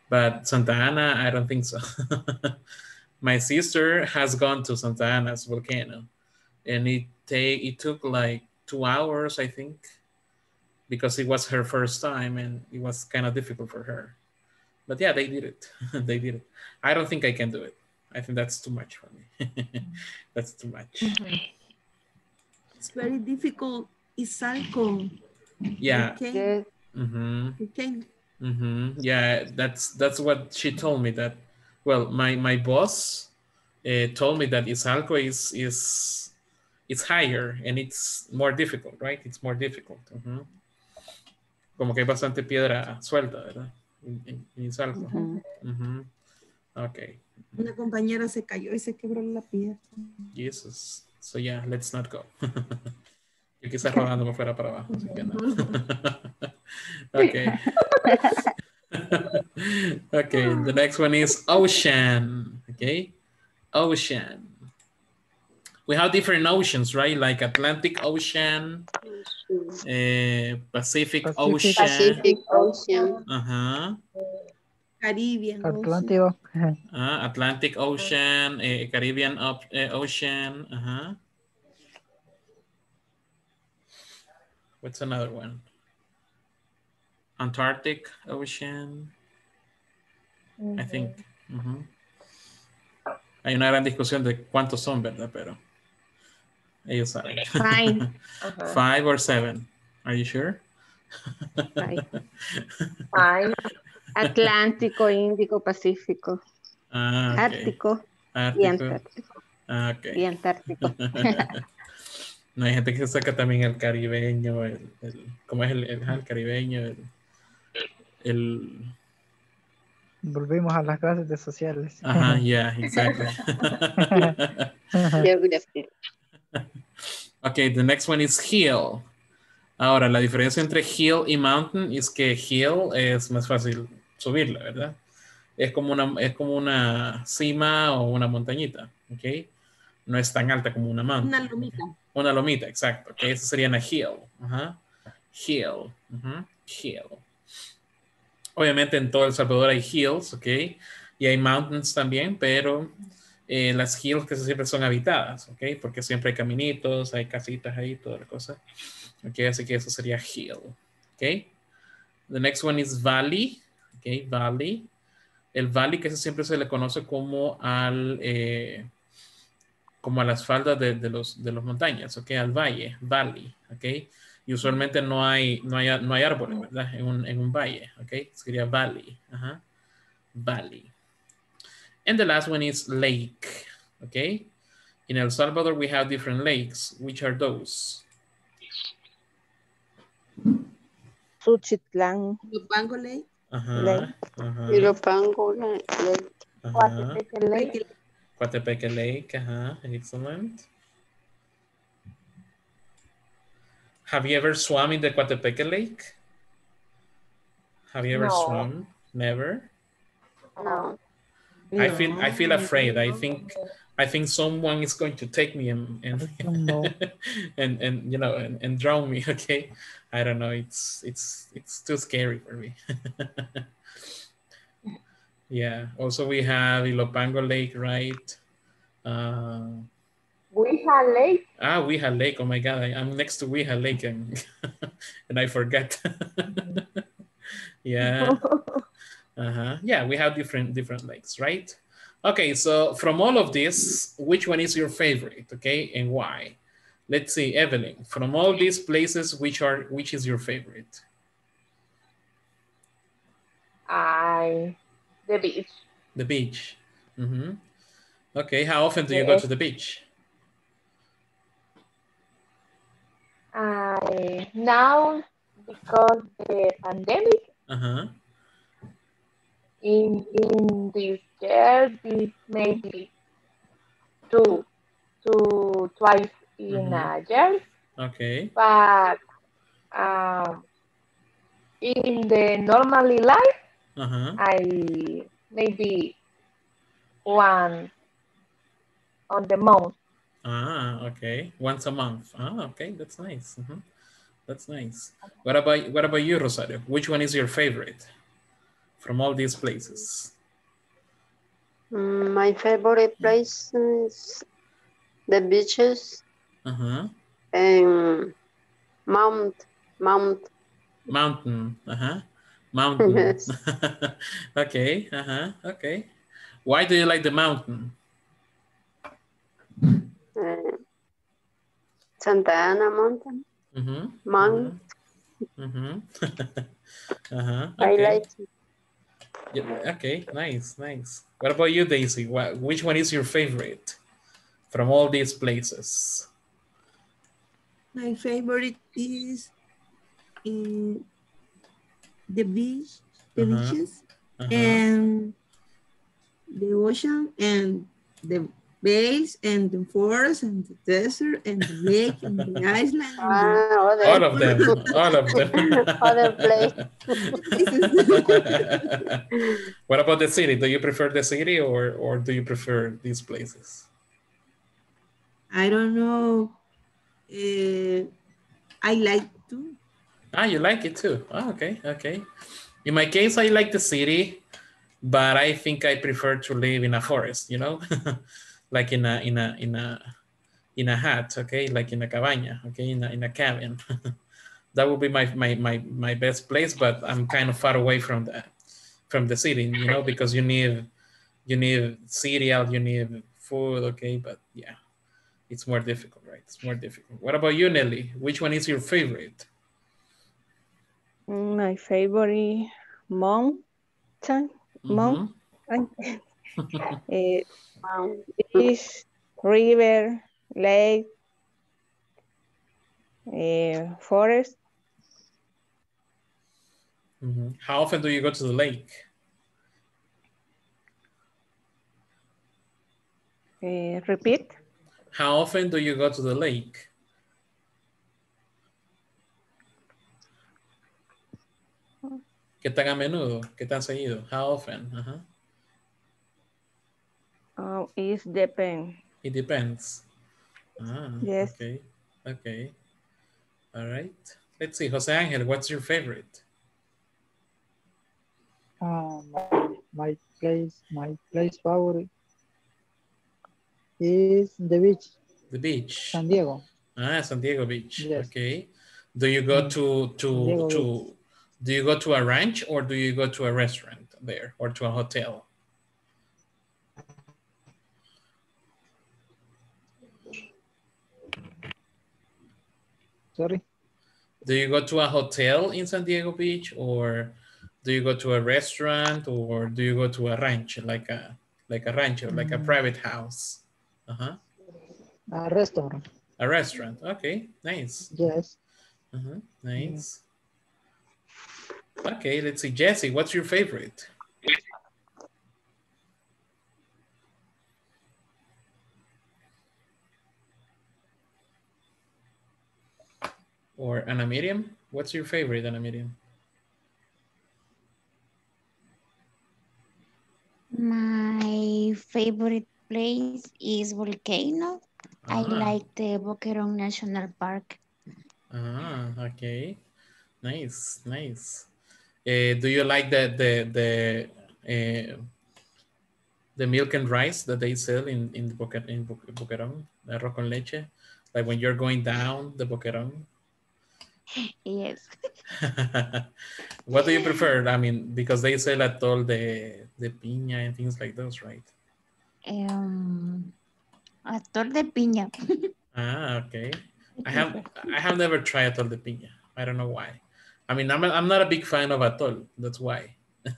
But Santa Ana, I don't think so. My sister has gone to Santa Ana's volcano, and it take it took like two hours, I think, because it was her first time, and it was kind of difficult for her. But yeah, they did it. they did it. I don't think I can do it. I think that's too much for me. that's too much. It's very difficult. Izalco. Yeah. Okay. Yes. hmm Okay. Hmm Yeah, that's that's what she told me that. Well, my my boss uh, told me that Izalco is is it's higher and it's more difficult, right? It's more difficult. Ujú. Como que hay bastante piedra suelta, ¿verdad? En, en- en Izalco. Ujú. Ujú. Ok. Una compañera se cayó y se quebró la pierna. Jesus. So yeah, let's not go. Yo quizás rodándome fuera para abajo. así que no. okay. okay, the next one is ocean. Okay, ocean. We have different oceans, right? Like Atlantic Ocean, eh, Pacific, Pacific. Ocean. Pacific Ocean. Ajá. Caribbean. Ocean. Atlántico. Ah, Atlantic Ocean, eh, Caribbean op- eh, Ocean. Ajá. What's another one? Antarctic Ocean, I think. Ujú. Hay una gran discusión de cuántos son, ¿verdad? Pero ellos saben. Fine. Ajá. Five or seven. Are you sure? Fine. Fine. Atlántico, Índico, Pacífico, Ah, ok. Ártico y Ártico. Antártico. Ah, ok. Y Antártico. No hay gente que saca también el caribeño, el, el- ¿cómo es el, el, el caribeño? El, el- Volvimos a las clases de sociales. ajá, yeah, exactly. Okay, the next one is hill. Ahora, la diferencia entre hill y mountain es que hill es más fácil subirla, ¿verdad? Es como una, es como una cima o una montañita, ¿ok? No es tan alta como una mountain. Una lomita. Una lomita, exacto. Eso sería una hill. Hill. Hill. Obviamente en todo El Salvador hay hills, ¿ok? Y hay mountains también, pero eh, las hills que siempre son habitadas, ¿ok? Porque siempre hay caminitos, hay casitas ahí, toda la cosa. ¿Ok? Así que eso sería hill. ¿Ok? The next one is valley. ¿Ok? Valley. El valley que siempre se le conoce como al... eh, como a las faldas de, de los, de las montañas, ¿ok? Al valle, valley, ¿ok? Y usualmente no hay, no hay, no hay árboles, ¿verdad? En un, en un valle, ¿ok? Sería valley, ajá. Valley. And the last one is lake, ¿ok? In El Salvador, we have different lakes. Which are those? Suchitlán. Lupango Lake. Ajá, Lake. ajá, Ilopango Lake. ajá. Lake. Coatepeque Lake, ajá, excellent. Have you ever swum in the Coatepeque Lake? Have you ever No. swum? Never. No. I feel I feel afraid. I think I think someone is going to take me and and and, and you know and, and drown me. Okay, I don't know. It's it's it's too scary for me. yeah. Also, we have Ilopango Lake, right? Uh, Güija Lake. ah, Güija Lake. Oh my God, I, I'm next to Güija Lake and and I forget. yeah. Uh-huh. Yeah, we have different different lakes, right? Okay, so from all of this, which one is your favorite? Okay, and why? Let's see, Evelyn. From all these places, which are which is your favorite? I, the beach. The beach. Mm -hmm. Okay, how often do you go to the beach? I, now, because the pandemic, Uh-huh. in in this year, this maybe two, two twice in a year, Okay. but um, in the normally life, Uh-huh. I maybe one on the month. Ah, okay. Once a month. Ah, okay. That's nice. Mhm. That's nice. What about what about you, Rosario? Which one is your favorite from all these places? Mm, My favorite place is the beaches Uh-huh. and Mount Mount. Mountain. Uh-huh. Mountain. Yes. okay. Uh-huh. Okay. Why do you like the mountain? uh, Santa Ana Mountain. Mm-hmm. Mount. Mm-hmm. uh-huh. I okay. like Yeah, okay, nice, nice. What about you, Daisy? What, which one is your favorite from all these places? My favorite is in the beach, the Uh-huh. beaches, Uh-huh. and the ocean, and the bays, and the forest, and the desert, and the lake, and the island. and ah, other, all of them, all of them. Other place. what about the city? Do you prefer the city or or do you prefer these places? I don't know. Uh, I like to. Ah, you like it too. Ah, okay, okay. In my case, I like the city, but I think I prefer to live in a forest. You know, like in a in a in a in a hut. Okay, like in a cabaña. Okay, in a in a cabin. that would be my my my my best place, but I'm kind of far away from the from the city. You know, because you need you need cereal, you need food. Okay, but yeah, it's more difficult, right? It's more difficult. What about you, Nelly? Which one is your favorite? My favorite mountain, Mhm. mountain eh, is river, lake, eh, forest. Mhm. How often do you go to the lake? eh, repeat, How often do you go to the lake? ¿Qué tan a menudo? ¿Qué tan seguido? How often? Ajá. uh, is depend. It depends. Ah, Yes. okay. Okay. All right. Let's see. Jose Angel, what's your favorite? Uh, my, my place, my place favorite is the beach, The beach. San Diego. Ah, San Diego Beach. Yes. Okay. Do you go Mm. to to Diego to do you go to a ranch or do you go to a restaurant there or to a hotel? Sorry. Do you go to a hotel in San Diego Beach or do you go to a restaurant or do you go to a ranch like a like a rancho, like a Mm. private house? Uh-huh. A restaurant. A restaurant. Okay, nice. Yes. Uh-huh. Nice. Okay, let's see. Jesse, what's your favorite? Or Anna Miriam? What's your favorite, Anna Miriam? My favorite place is Volcano. I Ah. like the Boquerón National Park. Ah, okay. Nice, nice. Uh, do you like the the the uh, the milk and rice that they sell in in the Boca, in Bo- Boquerón, the arroz con leche? Like when you're going down the Boquerón. Yes. what do you prefer? I mean, because they sell atol de de piña and things like those, right? Um, Actor de piña. Ah, okay. I have I have never tried atol de piña. I don't know why. I mean, I'm, I'm not a big fan of atol. That's why.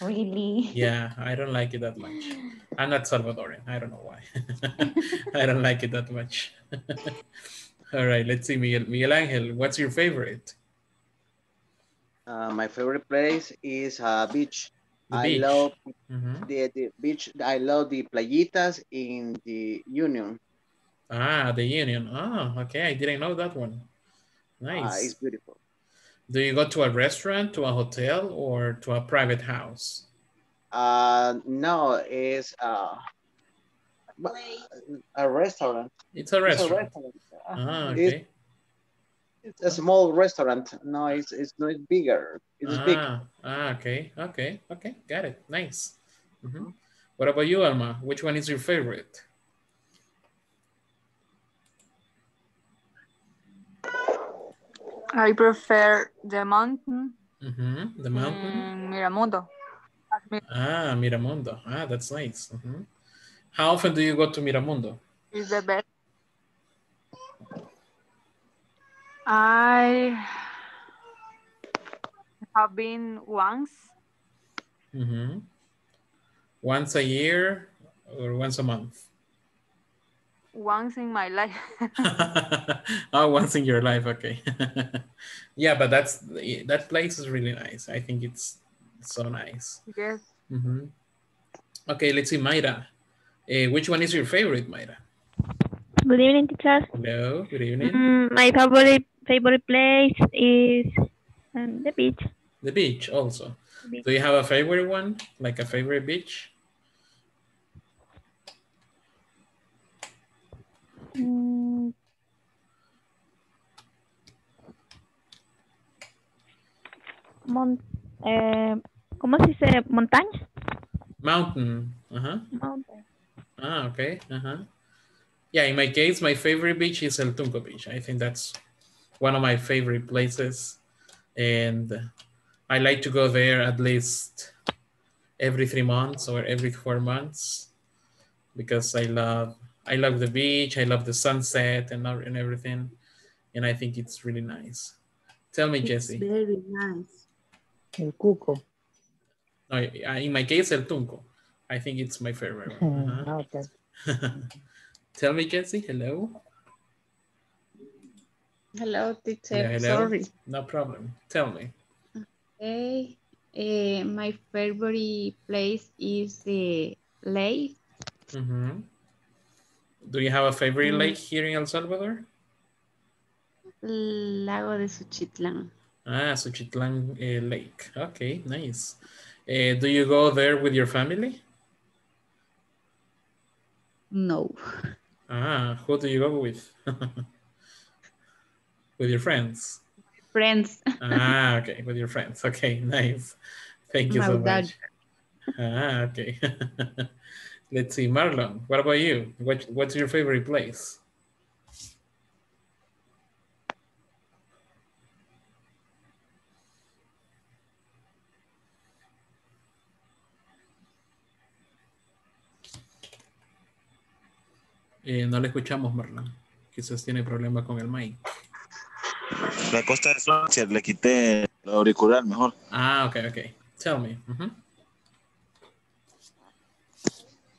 Really? Yeah, I don't like it that much. I'm not Salvadorian. I don't know why. I don't like it that much. All right, let's see, Miguel, Miguel Angel, what's your favorite? Uh, my favorite place is uh, beach. The I beach. love Mhm. the, the beach. I love the playitas in the Union. Ah, the Union. Ah, okay. I didn't know that one. Uh, Nice. it's beautiful. Do you go to a restaurant, to a hotel, or to a private house? Uh, no, it's uh, a restaurant. It's a It's a restaurant. restaurant. Ah, It's- okay. It's a small restaurant. No, it's it's not bigger. It's big. Ah, ah, okay, okay, okay. Got it. Nice. Mhm. What about you, Alma? Which one is your favorite? I prefer the mountain Mhm, The mountain. in Miramundo. Ah, Miramundo. Ah, that's nice. Mhm. How often do you go to Miramundo? Is the best. I have been once. Mhm. Once a year or once a month? Once in my life. oh, once in your life, okay. yeah, but that's that place is really nice. I think it's so nice. yes. Mhm. Okay, let's see, Mayra. Eh, which one is your favorite, Mayra? Good evening, teacher. Hello, good evening. Mm, my favorite favorite place is um, the beach. The beach also. Beach. Do you have a favorite one? Like a favorite beach? Mm. Mon eh, ¿Cómo se dice? ¿Montaña? Mountain. Uh-huh. Mountain. Ah, okay. Uh-huh. Yeah, in my case, my favorite beach is El Tunco Beach. I think that's one of my favorite places. And I like to go there at least every three months or every four months because I love I love the beach, I love the sunset and, and everything. And I think it's really nice. Tell me, It's Jesse. very nice. El Cuco. No, in my case, El Tunco. I think it's my favorite one. Uh-huh. Ah, okay. Tell me, Jesse. Hello. Hello, teacher. Yeah, hello. Sorry. No problem. Tell me. Okay. Eh, my favorite place is the lake. Mhm. Do you have a favorite Mm. lake here in El Salvador? Lago de Suchitlán. Ah, Suchitlan eh, Lake. Okay, nice. Eh, do you go there with your family? No. Ah, who do you go with? with your friends. Friends. Ah, okay, with your friends. Okay, nice. Thank you so My much. Ah, okay. Let's see, Marlon. What about you? What, what's your favorite place? Eh, no le escuchamos, Marlon. Quizás tiene problemas con el mic. La costa de Francia, le quité el auricular mejor. Ah, okay, okay. Tell me.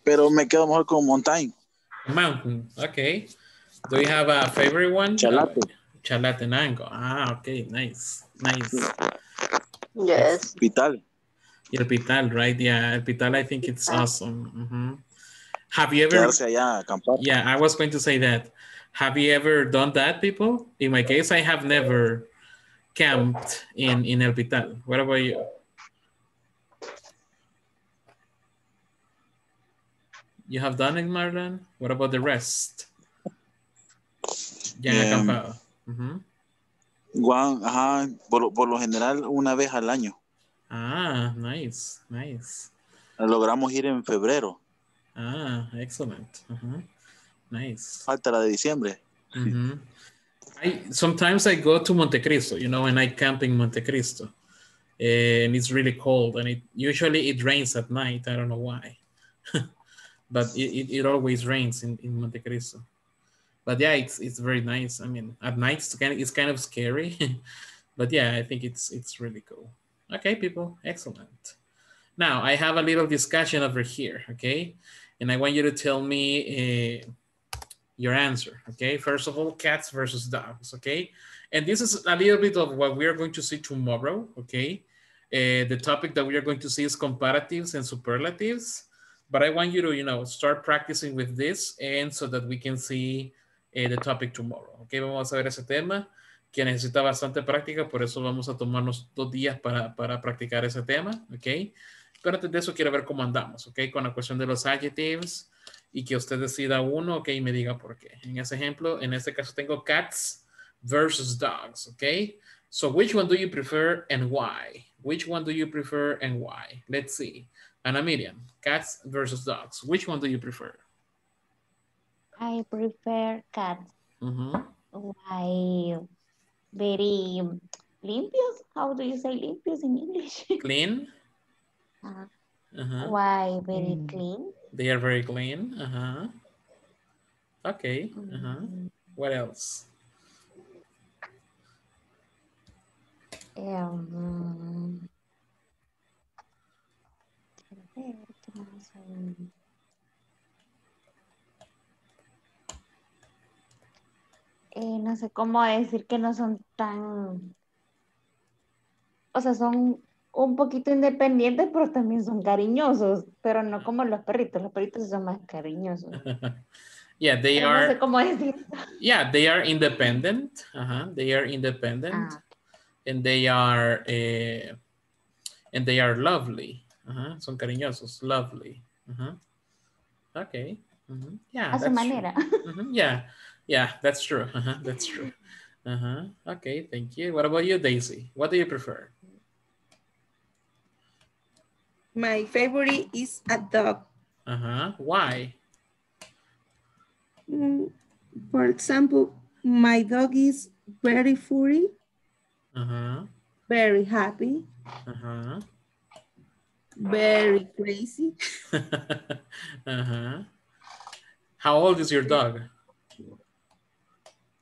Pero me quedo mejor con Montaigne. Mountain. Okay. Do you have a favorite one? Chalate. Chalatenango. Ah, okay. Nice. Nice. Yes. Pital. Y El Pital, right? Yeah, El Pital, I think it's awesome. Mhm. Have you ever? Quedarse allá a acampar. Yeah, I was going to say that. Have you ever done that, people? In my case, I have never camped in, in El Pital. What about you? You have done it, Marlon? What about the rest? Ya han Em, acampado. Ujú. Guan, ajá, por, por lo general una vez al año. Ah, nice, nice. Logramos ir en febrero. Ah, excellent. Uh-huh. Nice. Falta la de diciembre. Mhm. I sometimes I go to Montecristo, you know, and I camp in Montecristo, and it's really cold, and it usually it rains at night. I don't know why, but it, it, always rains in in Montecristo. But yeah, it's it's very nice. I mean, at night it's kind of, it's kind of scary, but yeah, I think it's it's really cool. Okay, people, excellent. Now I have a little discussion over here, okay, and I want you to tell me. Uh, your answer. Okay. First of all, cats versus dogs. Okay. And this is a little bit of what we are going to see tomorrow. Okay. Uh, the topic that we are going to see is comparatives and superlatives. But I want you to, you know, start practicing with this and so that we can see uh, the topic tomorrow. Okay. Vamos a ver ese tema que necesita bastante práctica. Por eso vamos a tomarnos dos días para, para practicar ese tema. Ok. Pero antes de eso quiero ver cómo andamos. Con la cuestión de los adjectives y que usted decida uno, ok, y me diga por qué. En ese ejemplo, en este caso tengo cats versus dogs, ok? So which one do you prefer and why? Which one do you prefer and why? Let's see. Ana Miriam, cats versus dogs. Which one do you prefer? I prefer cats. Mhm. Why? Very limpios. How do you say limpios in English? Clean? Uh, Uh-huh. Why very clean? They are very clean. Uh-huh. Okay. Uh-huh. What else? Em, Eh, no sé cómo decir que no son tan, o sea, son un poquito independientes, pero también son cariñosos, pero no como los perritos, los perritos son más cariñosos. yeah, they Pero no sé are. cómo decir. Yeah, they are independent. Uh-huh. They are independent, Ah, and they are eh, and they are lovely. Uh-huh. Son cariñosos, lovely. Uh-huh. Okay. Mhm. Yeah, a su that's true. manera. Mhm. Yeah, yeah, that's true. Uh-huh. That's true. Uh-huh. Okay, thank you. What about you, Daisy? What do you prefer? My favorite is a dog. Uh-huh. Why? Mm, For example, my dog is very furry, Uh-huh. very happy, Uh-huh. Very crazy. uh-huh. How old is your dog?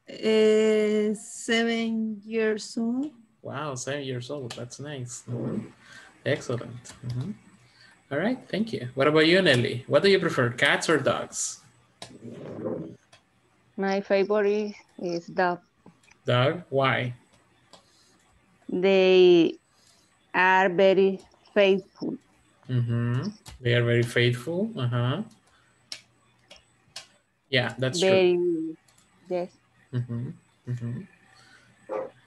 Uh, seven years old. Wow, seven years old. That's nice. Excellent. Mhm. All right, thank you. What about you, Nelly? What do you prefer, cats or dogs? My favorite is dog. Dog? Why? They are very faithful. Mm-hmm. They are very faithful. Uh-huh. Yeah, that's true. very yes. Mm-hmm. Mm-hmm.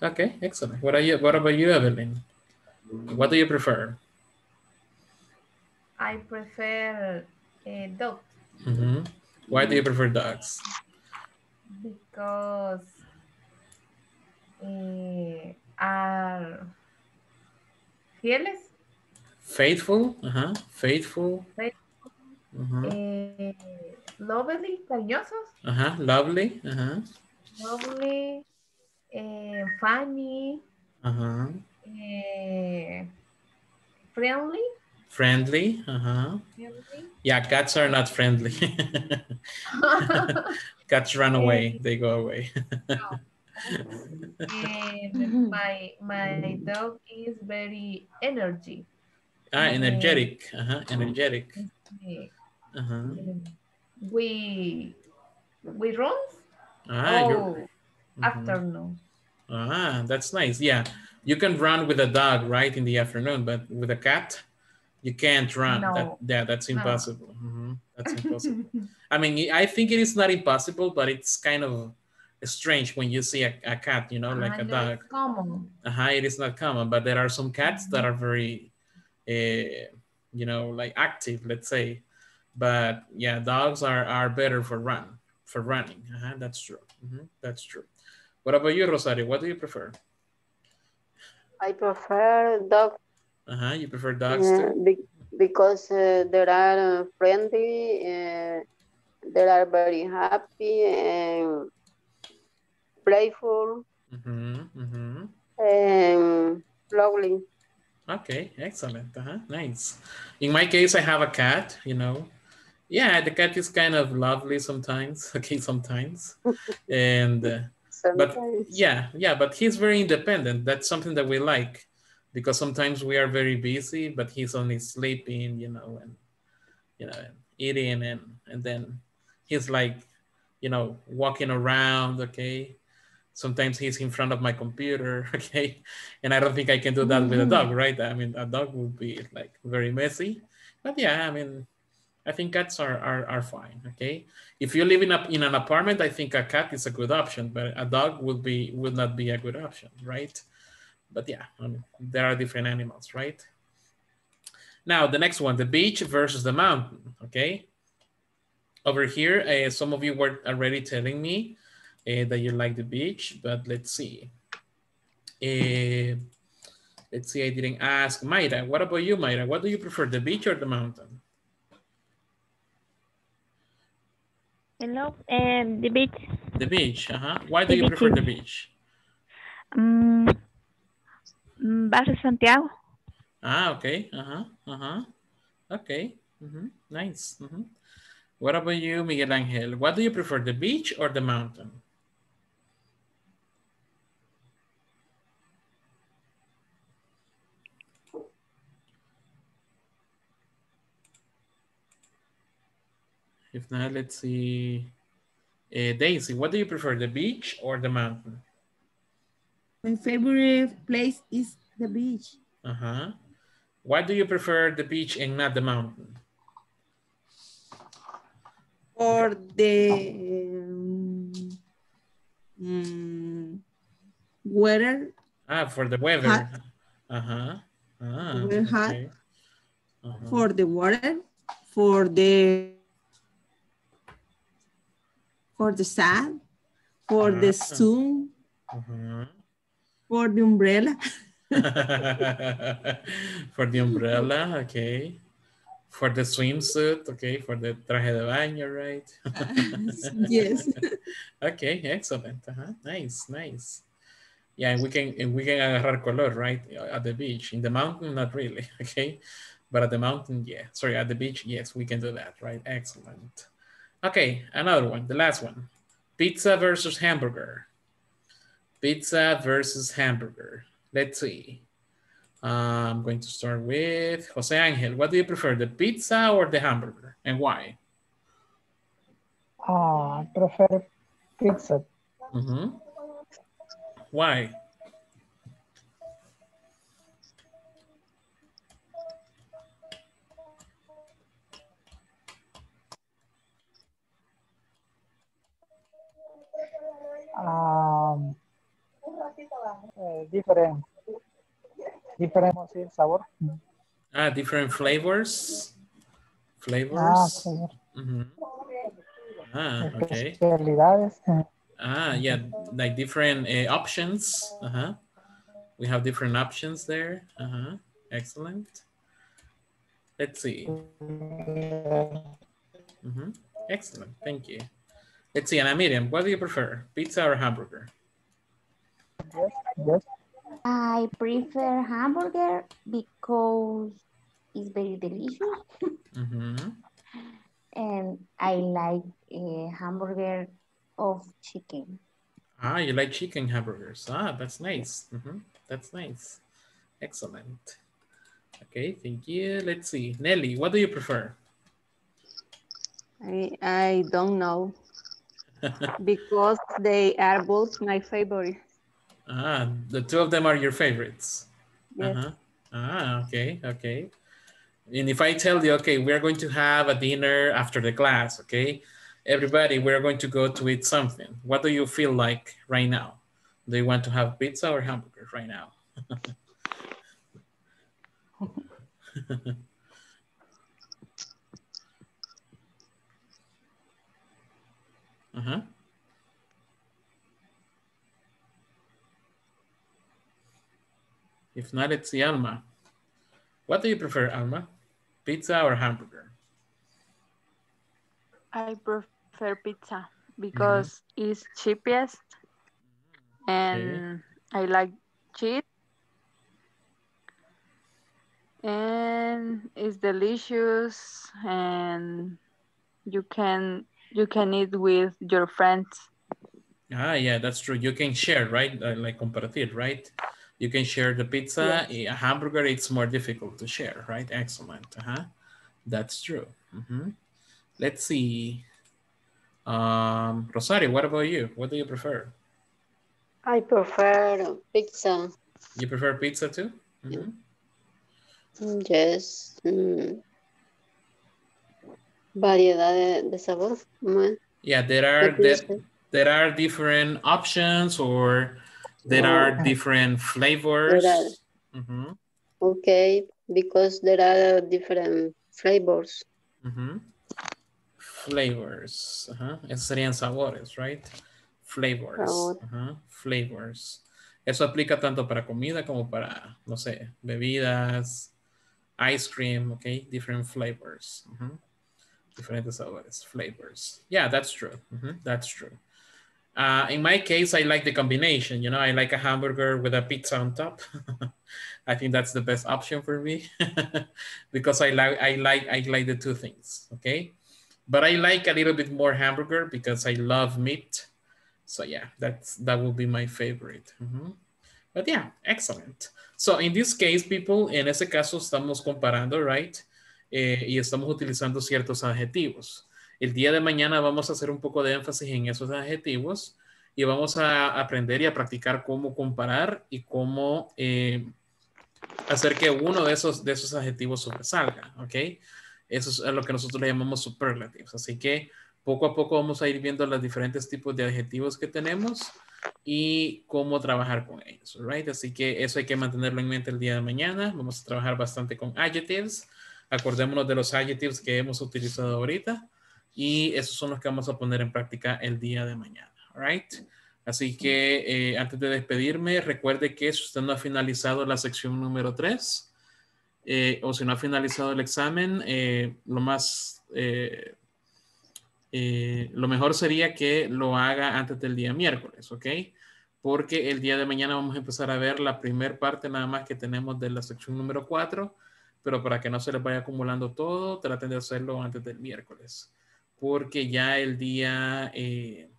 Okay, excellent. What are you? What about you, Evelyn? What do you prefer? I prefer a dog Mm-hmm. Why do you prefer dogs? because eh, are fieles, Faithful. Uh-huh. Faithful. faithful, Uh-huh. eh, lovely, cariñosos, Uh-huh. Lovely. Uh-huh. lovely, eh, funny, Uh-huh. eh, friendly, Friendly. Uh-huh. friendly. Yeah, cats are not friendly. cats run away. They go away. and my my dog is very energy. Ah, energetic. Uh-huh. Energetic. Uh-huh. We we run Ah, you're, all afternoon. ah, that's nice. Yeah. You can run with a dog, right, in the afternoon, but with a cat, you can't run. That, No. yeah, that's No. impossible. Mhm. That's impossible. I mean, I think it is not impossible, but it's kind of strange when you see a, a cat, you know, like a And dog. common. Uh-huh, it is not common, but there are some cats that are very, uh, you know, like active, let's say. But yeah, dogs are are better for run for running. Uh-huh, that's true. Mhm, That's true. What about you, Rosario? What do you prefer? I prefer dog Uh-huh, you prefer dogs uh, too? be- because uh, they are uh, friendly, uh, they are very happy and playful Mm-hmm, mm-hmm. and lovely. Okay, excellent. Uh-huh, nice. In my case, I have a cat, you know. Yeah, the cat is kind of lovely sometimes. Okay, sometimes. and uh, but yeah, yeah, but he's very independent. That's something that we like because sometimes we are very busy, but he's only sleeping, you know, and you know, and eating and and then he's like, you know, walking around, okay. Sometimes he's in front of my computer, okay. And I don't think I can do that with a dog, right? I mean, a dog would be like very messy. But yeah, I mean, I think cats are, are, are fine. Okay. If you live in a in an apartment, I think a cat is a good option, but a dog would be would not be a good option, right? But yeah, I mean, there are different animals, right? Now the next one, the beach versus the mountain. Okay. Over here, uh, some of you were already telling me uh, that you like the beach, but let's see. Uh, let's see, I didn't ask Mayra. What about you, Mayra? What do you prefer, the beach or the mountain? Hello, um, the beach. The beach, uh-huh. Why do The you beach prefer the beach? Um, mm, Barrio Santiago. Ah, okay, uh-huh, uh-huh. Okay, mhm, nice. mhm. What about you, Miguel Angel? What do you prefer, the beach or the mountain? If not, let's see. Uh, Daisy, what do you prefer, the beach or the mountain? My favorite place is the beach. Uh-huh. Why do you prefer the beach and not the mountain? For the um, mm, weather, Ah, for the weather. Uh-huh. Ah, okay. Uh-huh. for the water, for the for the sun, for the Ah. sun, Uh-huh. for the umbrella. for the umbrella, okay. For the swimsuit, okay. For the traje de baño, right? yes. okay, excellent. Uh-huh. Nice, nice. Yeah, and we can and we can agarrar color, right? At the beach. In the mountain, not really, okay. But at the mountain, yeah. Sorry, at the beach, yes, we can do that, right? Excellent. Okay, another one, the last one. Pizza versus hamburger. Pizza versus hamburger. Let's see. Uh, I'm going to start with Jose Angel. What do you prefer, the pizza or the hamburger, and why? Ah, I prefer pizza. Mm -hmm. Why? Different, different sabor. Ah, different flavors. Flavors. Ah, sí. Mhm. Ah, okay. Especialidades. Ah, yeah, like different uh, options. Uh-huh. We have different options there. Uh-huh. Excellent. Let's see. Mhm. Excellent. Thank you. Let's see, Ana Miriam, what do you prefer, pizza or hamburger? Yes, yes. I prefer hamburger because it's very delicious Mhm. and I like a hamburger of chicken. Ah, you like chicken hamburgers. Ah, that's nice. Mhm. That's nice. Excellent. Okay, thank you. Let's see. Nelly, what do you prefer? I, I don't know because they are both my favorite. Ah, the two of them are your favorites. Yes. Uh-huh. Ah, okay, okay. And if I tell you, okay, we're going to have a dinner after the class, okay? Everybody, we're going to go to eat something. What do you feel like right now? Do you want to have pizza or hamburger right now? uh-huh. If not, it's the Alma. What do you prefer, Alma? Pizza or hamburger? I prefer pizza because it's cheapest and I like cheese and it's delicious and you can you can eat with your friends. Ah, yeah, that's true. You can share, right? Uh, like compartir, right? You can share the pizza. A hamburger, it's more difficult to share, right? Excellent. Uh-huh. That's true. Mhm. Let's see. Um, Rosario, what about you? What do you prefer? I prefer pizza. You prefer pizza too? Mhm. Yes. mm. Variedad de, de sabor. Mm. Yeah, there are What there, there are different options or there are different flavors. Are- Mhm, Okay, because there are different flavors. mhm. Flavors. Ajá. Esos serían sabores, right? Flavors. Sabor. Ajá. Flavors. Eso aplica tanto para comida como para, no sé, bebidas, ice cream, okay? Different flavors. Ujú. Diferentes sabores, flavors. Yeah, that's true. Mhm, That's true. Uh, in my case, I like the combination. You know, I like a hamburger with a pizza on top. I think that's the best option for me because I like I like I like the two things. Okay, but I like a little bit more hamburger because I love meat. So yeah, that's that will be my favorite. Mhm. But yeah, excellent. So in this case, people, en ese caso estamos comparando, right? Eh, y estamos utilizando ciertos adjetivos. El día de mañana vamos a hacer un poco de énfasis en esos adjetivos y vamos a aprender y a practicar cómo comparar y cómo eh, hacer que uno de esos, de esos adjetivos sobresalga, ¿ok? Eso es lo que nosotros le llamamos superlatives. Así que poco a poco vamos a ir viendo los diferentes tipos de adjetivos que tenemos y cómo trabajar con ellos, right? Así que eso hay que mantenerlo en mente el día de mañana. Vamos a trabajar bastante con adjectives. Acordémonos de los adjectives que hemos utilizado ahorita y esos son los que vamos a poner en práctica el día de mañana, right? Así que eh, antes de despedirme, recuerde que si usted no ha finalizado la sección número 3 eh, o si no ha finalizado el examen, eh, lo más lo mejor sería que lo haga antes del día miércoles, ¿ok? Porque el día de mañana vamos a empezar a ver la primera parte nada más que tenemos de la sección número 4, pero para que no se les vaya acumulando todo, traten de hacerlo antes del miércoles, porque ya el día, eh,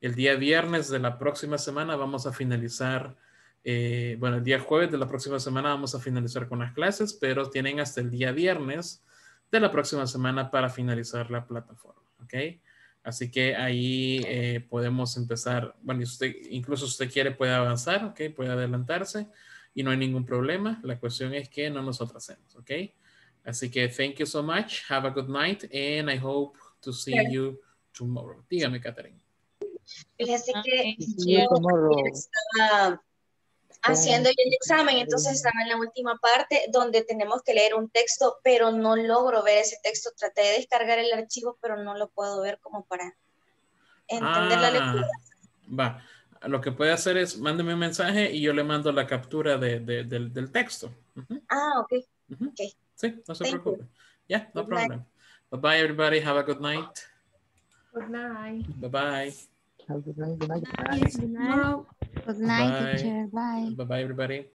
el día viernes de la próxima semana vamos a finalizar, eh, bueno, el día jueves de la próxima semana vamos a finalizar con las clases, pero tienen hasta el día viernes de la próxima semana para finalizar la plataforma, ¿ok? Así que ahí eh, podemos empezar, bueno, usted, incluso usted quiere puede avanzar, ¿ok? Puede adelantarse y no hay ningún problema. La cuestión es que no nos atrasemos, ¿ok? Así que thank you so much. Have a good night and I hope to see you tomorrow. Dígame, Catherine. Fíjese que See you yo estaba haciendo yo el examen, entonces estaba en la última parte donde tenemos que leer un texto, pero no logro ver ese texto. Traté de descargar el archivo, pero no lo puedo ver como para entender la lectura. Ah, va. Lo que puede hacer es mándeme un mensaje y yo le mando la captura de- de- del, del texto. Ah, ok. ujú. Ok. Sí, no se Thank you. preocupe. Yeah, no Good night. problem. Bye bye, everybody. Have a good night. Good night. Bye bye. Have a good night. Good night. Good night. Good night, Bye. teacher. Bye. Bye bye, everybody.